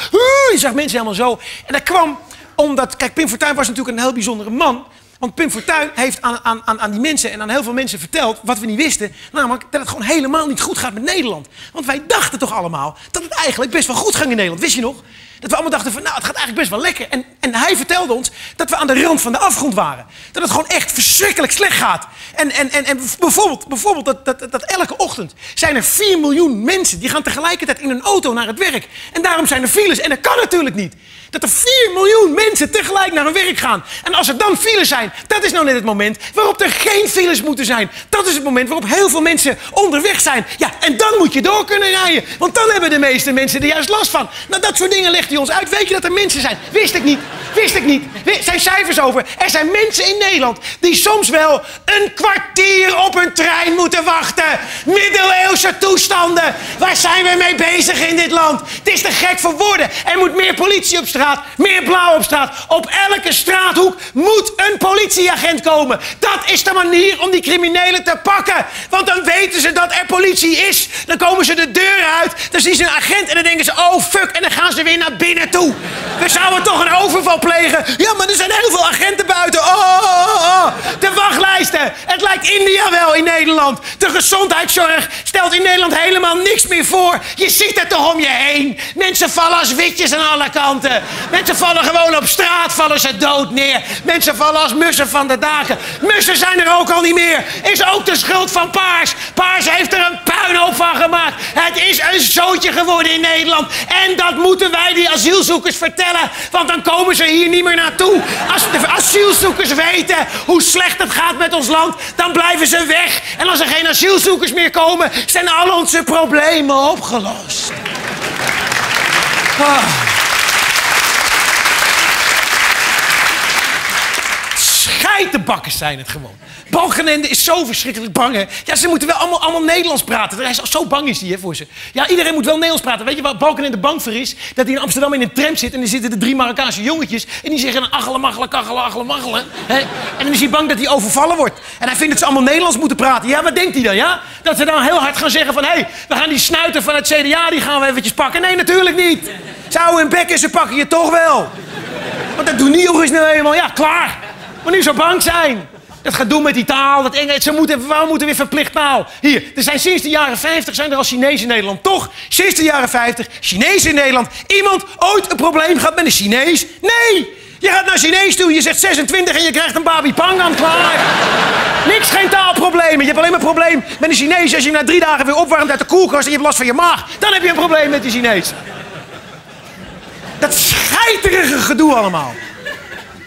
je zag mensen helemaal zo. En dat kwam omdat, kijk, Pim Fortuyn was natuurlijk een heel bijzondere man. Want Pim Fortuyn heeft aan, aan, aan, aan die mensen en aan heel veel mensen verteld wat we niet wisten. Namelijk dat het gewoon helemaal niet goed gaat met Nederland. Want wij dachten toch allemaal dat het eigenlijk best wel goed ging in Nederland. Wist je nog? Dat we allemaal dachten van, nou, het gaat eigenlijk best wel lekker. En, en hij vertelde ons dat we aan de rand van de afgrond waren. Dat het gewoon echt verschrikkelijk slecht gaat. En, en, en, en bijvoorbeeld, bijvoorbeeld dat, dat, dat elke ochtend zijn er 4 miljoen mensen... die gaan tegelijkertijd in een auto naar het werk. En daarom zijn er files. En dat kan natuurlijk niet. Dat er 4 miljoen mensen tegelijk naar hun werk gaan. En als er dan files zijn, dat is nou net het moment waarop er geen files moeten zijn. Dat is het moment waarop heel veel mensen onderweg zijn. Ja, en dan moet je door kunnen rijden. Want dan hebben de meeste mensen er juist last van. Nou, dat soort dingen legt hij ons uit. Weet je dat er mensen zijn? Wist ik niet. Wist ik niet. Er zijn cijfers over. Er zijn mensen in Nederland die soms wel een kwartier op een trein moeten wachten. Middeleeuwse toestanden. Waar zijn we mee bezig in dit land? Het is te gek voor woorden. Er moet meer politie op straat, meer blauw op straat. Op elke straathoek moet een politieagent komen. Dat is de manier om die criminelen te pakken. Want dan weten ze dat er politie is. Dan komen ze de deur uit, dan zien ze een agent en dan denken ze: oh fuck, en dan gaan ze weer naar binnen toe. We zouden toch een overval plegen. Ja, maar er zijn heel veel agenten buiten. Oh, oh, oh, oh. De wachtlijsten. Het lijkt India wel in Nederland. De gezondheidszorg stelt in Nederland helemaal niks meer voor. Je ziet het toch om je heen. Mensen vallen als witjes aan alle kanten. Mensen vallen gewoon op straat, vallen ze dood neer. Mensen vallen als mussen van de daken. Mussen zijn er ook al niet meer. Is ook de schuld van Paars. Paars heeft er een puinhoop van gemaakt. Het is een zootje geworden in Nederland. En dat moeten wij die asielzoekers vertellen. Want dan komen ze hier niet meer naartoe. Als de asielzoekers weten hoe slecht het gaat met ons land, dan blijven ze weg. En als er geen asielzoekers meer komen, zijn al onze problemen opgelost. Ah. Scheitenbakkers zijn het gewoon. Balkenende is zo verschrikkelijk bang, hè? Ja, ze moeten wel allemaal, allemaal Nederlands praten. Hij is zo bang is hij, hè, voor ze. Ja, iedereen moet wel Nederlands praten. Weet je waar Balkenende bang voor is? Dat hij in Amsterdam in een tram zit en er zitten de drie Marokkaanse jongetjes... en die zeggen achelen, machelen, kachelen, achelen, machelen. En dan is hij bang dat hij overvallen wordt. En hij vindt dat ze allemaal Nederlands moeten praten. Ja, wat denkt hij dan, ja? Dat ze dan heel hard gaan zeggen van... hé, hey, we gaan die snuiter van het CDA, die gaan we eventjes pakken. Nee, natuurlijk niet. Houden hun bek en ze pakken je toch wel. Want dat doen Nielgers nou helemaal. Ja, klaar. Maar nu zo bang zijn. Dat gaat doen met die taal, dat. Ze moeten, waarom moeten we weer verplicht taal? Hier, er zijn sinds de jaren 50 zijn er al Chinezen in Nederland. Toch, sinds de jaren 50, Chinezen in Nederland. Iemand ooit een probleem gehad met een Chinees? Nee! Je gaat naar Chinees toe, je zegt 26 en je krijgt een babi pangan klaar. Niks, geen taalproblemen. Je hebt alleen maar een probleem met een Chinees als je hem na drie dagen weer opwarmt uit de koelkast en je hebt last van je maag. Dan heb je een probleem met die Chinees. Dat scheiterige gedoe allemaal.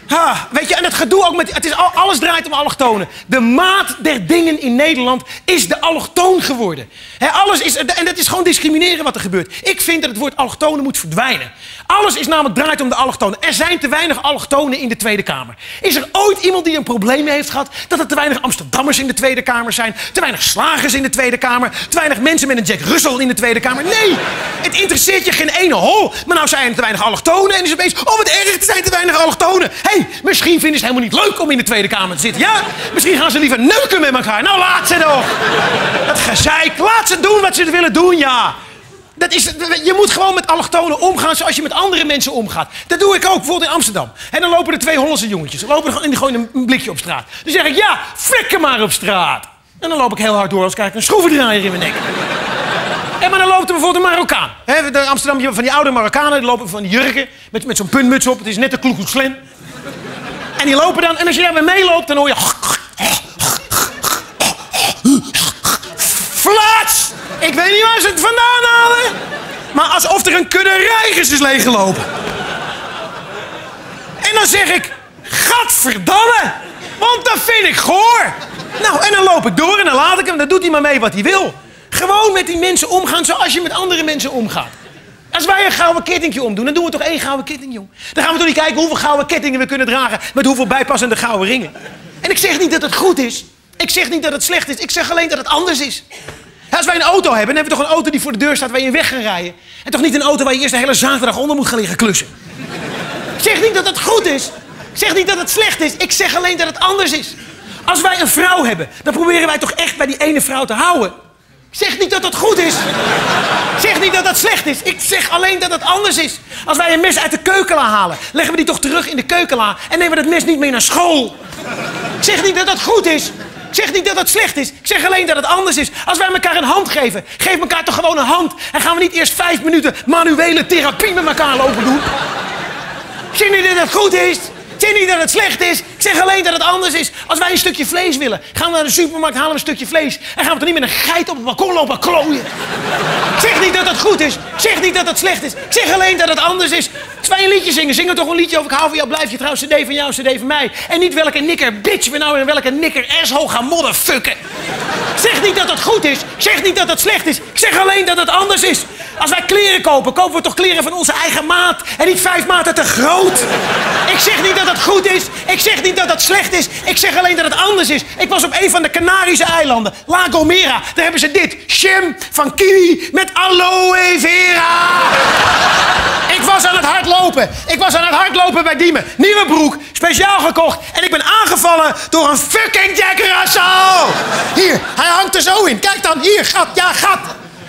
Ha, weet je, en het gedoe ook met... Het is al, alles draait om allochtonen. De maat der dingen in Nederland is de allochtoon geworden. Hè, alles is... En dat is gewoon discrimineren wat er gebeurt. Ik vind dat het woord allochtonen moet verdwijnen. Alles is namelijk draait om de allochtonen. Er zijn te weinig allochtonen in de Tweede Kamer. Is er ooit iemand die een probleem heeft gehad... dat er te weinig Amsterdammers in de Tweede Kamer zijn? Te weinig slagers in de Tweede Kamer? Te weinig mensen met een Jack Russell in de Tweede Kamer? Nee, het interesseert je geen ene hol. Maar nou zijn er te weinig allochtonen en is opeens... Oh, wat erg, er zijn te weinig allochtonen. hey, misschien vinden ze het helemaal niet leuk om in de Tweede Kamer te zitten. Ja, misschien gaan ze liever neuken met elkaar. Nou, laat ze toch. Dat gezeik, laat ze doen wat ze willen doen, ja. Dat is, je moet gewoon met allochtonen omgaan zoals je met andere mensen omgaat. Dat doe ik ook, bijvoorbeeld in Amsterdam. En dan lopen er twee Hollandse jongetjes. Dan lopen gewoon, gewoon een blikje op straat. Dan zeg ik, ja, flikker maar op straat. En dan loop ik heel hard door als kijk ik een schroevendraaier in mijn nek. En maar dan loopt er bijvoorbeeld een Marokkaan. De Amsterdam, van die oude Marokkanen, die lopen van die jurken met, met zo'n puntmuts op. Het is net een kloekoetslen. En die lopen dan, en als je daarbij meeloopt, dan hoor je... Flats! Ik weet niet waar ze het vandaan halen. Maar alsof er een kudde reigers is leeggelopen. En dan zeg ik, gadverdamme! Want dat vind ik goor. Nou, en dan loop ik door en dan laat ik hem. Dan doet hij maar mee wat hij wil. Gewoon met die mensen omgaan zoals je met andere mensen omgaat. Als wij een gouden kettingje omdoen, dan doen we toch één gouden ketting, jong. Dan gaan we toch niet kijken hoeveel gouden kettingen we kunnen dragen... met hoeveel bijpassende gouden ringen. En ik zeg niet dat het goed is. Ik zeg niet dat het slecht is. Ik zeg alleen dat het anders is. Als wij een auto hebben, dan hebben we toch een auto die voor de deur staat waar je weg gaat rijden. En toch niet een auto waar je eerst de hele zaterdag onder moet gaan liggen klussen. Zeg niet dat het goed is. Zeg niet dat het slecht is. Ik zeg alleen dat het anders is. Als wij een vrouw hebben, dan proberen wij toch echt bij die ene vrouw te houden. Zeg niet dat dat goed is. Zeg niet dat dat slecht is. Ik zeg alleen dat het anders is. Als wij een mes uit de keukenla halen, leggen we die toch terug in de keukenla en nemen we dat mes niet mee naar school. Zeg niet dat dat goed is. Ik zeg niet dat het slecht is. Ik zeg alleen dat het anders is. Als wij elkaar een hand geven, geef elkaar toch gewoon een hand. En gaan we niet eerst vijf minuten manuele therapie met elkaar lopen doen. Zeg niet dat het goed is. Zeg niet dat het slecht is. Zeg alleen dat het anders is. Als wij een stukje vlees willen, gaan we naar de supermarkt, halen een stukje vlees. En gaan we toch niet met een geit op het balkon lopen klooien. Zeg niet dat het goed is. Zeg niet dat het slecht is. Ik zeg alleen dat het anders is. Als wij een liedje zingen, zingen toch een liedje over ik hou van jou, blijf je trouw, cd van jou, cd van mij. En niet welke nikker bitch we nou in welke nikker asshole gaan modderfucken. Zeg niet dat het goed is. Zeg niet dat het slecht is. Ik zeg alleen dat het anders is. Als wij kleren kopen, kopen we toch kleren van onze eigen maat. En niet vijf maten te groot. Ik zeg niet dat het goed is. Ik zeg niet dat het slecht is. Ik zeg alleen dat het anders is. Ik was op een van de Canarische eilanden, La Gomera. Daar hebben ze dit. Shim van kiwi met aloe vera. Ik was aan het hardlopen. Ik was aan het hardlopen bij Diemen. Nieuwe broek, speciaal gekocht. En ik ben aangevallen door een fucking Jack Russell. Hier, hij hangt er zo in. Kijk dan, hier, gat, ja, gat.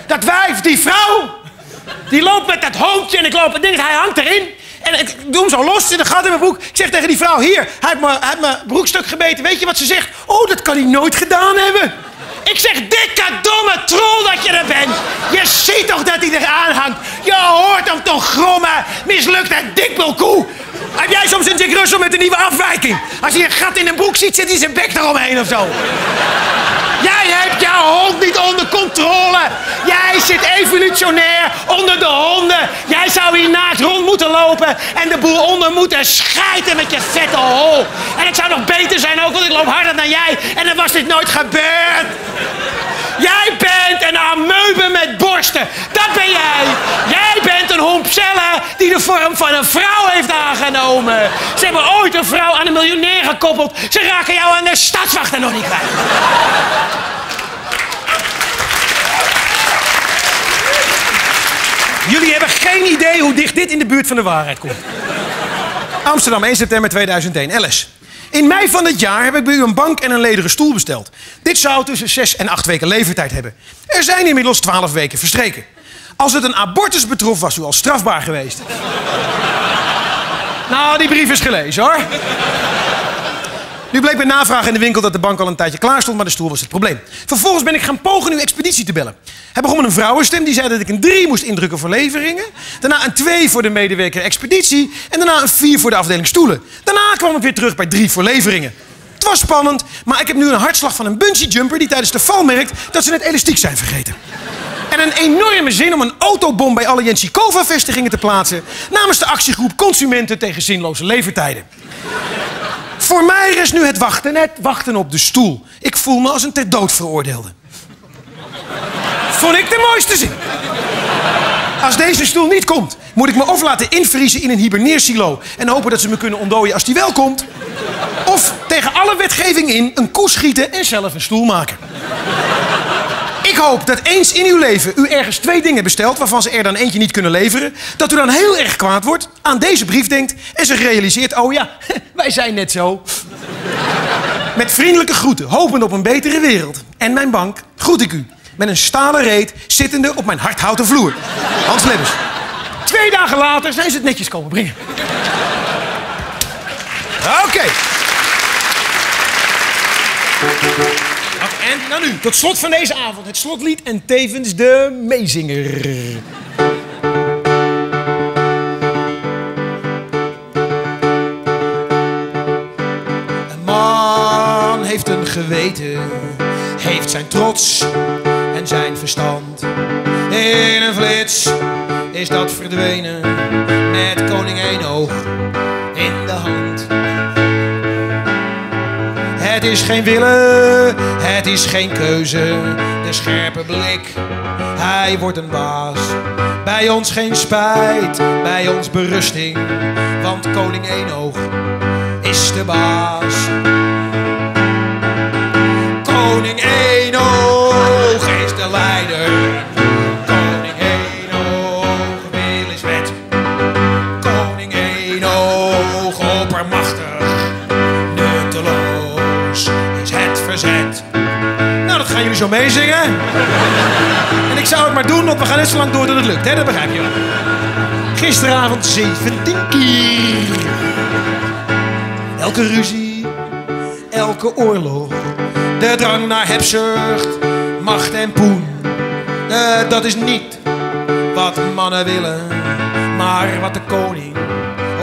Dat wijf, die vrouw, die loopt met dat hoopje en ik loop ding, hij hangt erin. En ik doe hem zo los in een gat in mijn broek. Ik zeg tegen die vrouw, hier, hij heeft, hij heeft mijn broekstuk gebeten. Weet je wat ze zegt? Oh, dat kan hij nooit gedaan hebben. Ik zeg, dikke domme troll dat je er bent. Je ziet toch dat hij eraan hangt. Je hoort hem toch grommen. Mislukte dikbelkoe. Heb jij soms een Dick Russell met een nieuwe afwijking? Als hij een gat in een broek ziet, zit hij zijn bek eromheen of zo. Jij hebt hond niet onder controle. Jij zit evolutionair onder de honden. Jij zou hier naakt rond moeten lopen en de boel onder moeten schijten met je vette hol. En het zou nog beter zijn ook, want ik loop harder dan jij en dan was dit nooit gebeurd. Jij bent een amoebe met borsten. Dat ben jij. Jij bent een hompcelle die de vorm van een vrouw heeft aangenomen. Ze hebben ooit een vrouw aan een miljonair gekoppeld. Ze raken jou aan de stadswachter nog niet kwijt. Jullie hebben geen idee hoe dicht dit in de buurt van de waarheid komt. Amsterdam, 1 september 2001. Alice. In mei van dit jaar heb ik bij u een bank en een lederen stoel besteld. Dit zou tussen 6 en 8 weken levertijd hebben. Er zijn inmiddels 12 weken verstreken. Als het een abortus betrof, was u al strafbaar geweest. nou, die brief is gelezen hoor. Nu bleek bij navraag in de winkel dat de bank al een tijdje klaar stond, maar de stoel was het probleem. Vervolgens ben ik gaan pogen uw expeditie te bellen. Hij begon met een vrouwenstem die zei dat ik een 3 moest indrukken voor leveringen. Daarna een 2 voor de medewerker expeditie. En daarna een 4 voor de afdeling stoelen. Daarna kwam ik weer terug bij 3 voor leveringen. Het was spannend, maar ik heb nu een hartslag van een bungee jumper die tijdens de val merkt dat ze het elastiek zijn vergeten. En een enorme zin om een autobom bij alle Jensikova-vestigingen te plaatsen namens de actiegroep Consumenten tegen zinloze levertijden. Voor mij is nu het wachten, het wachten op de stoel. Ik voel me als een ter dood veroordeelde. Vond ik de mooiste zin. Als deze stoel niet komt, moet ik me of laten invriezen in een hiberneersilo... en hopen dat ze me kunnen ontdooien als die wel komt... of tegen alle wetgeving in een koe schieten en zelf een stoel maken. Ik hoop dat eens in uw leven u ergens twee dingen bestelt... waarvan ze er dan eentje niet kunnen leveren... dat u dan heel erg kwaad wordt, aan deze brief denkt... en zich realiseert, oh ja, wij zijn net zo. Met vriendelijke groeten, hopend op een betere wereld. En mijn bank groet ik u. Met een stalen reet, zittende op mijn hardhouten vloer. Hans Lebbes. Twee dagen later zijn ze het netjes komen brengen. Oké. En nou nu, tot slot van deze avond, het slotlied en tevens de meezinger. Een man heeft een geweten, heeft zijn trots en zijn verstand. In een flits is dat verdwenen met koning Eenoog in is geen willen, het is geen keuze. De scherpe blik, hij wordt een baas. Bij ons geen spijt, bij ons berusting. Want koning Eenoog is de baas. Meezingen. En ik zou het maar doen, want we gaan net zo lang door tot het lukt. Hè? Dat begrijp je wel. Gisteravond 17 keer. Elke ruzie, elke oorlog. De drang naar hebzucht, macht en poen. Eh, dat is niet wat mannen willen, maar wat de koning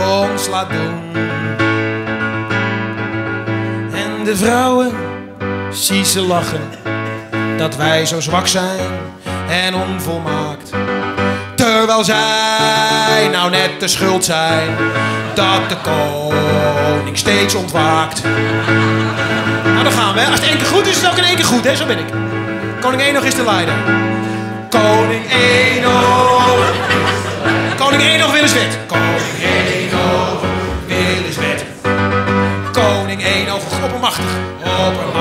ons laat doen. En de vrouwen, zie ze lachen, dat wij zo zwak zijn en onvolmaakt. Terwijl zij nou net de schuld zijn dat de koning steeds ontwaakt. Nou, dan gaan we. Als het één keer goed is, is het ook in één keer goed, hè? Zo ben ik. Koning Enog is de leider. Koning Enog. Koning Enog wil eens wet. Koning Enog wil eens wet. Koning Enog oppermachtig. Oppermachtig.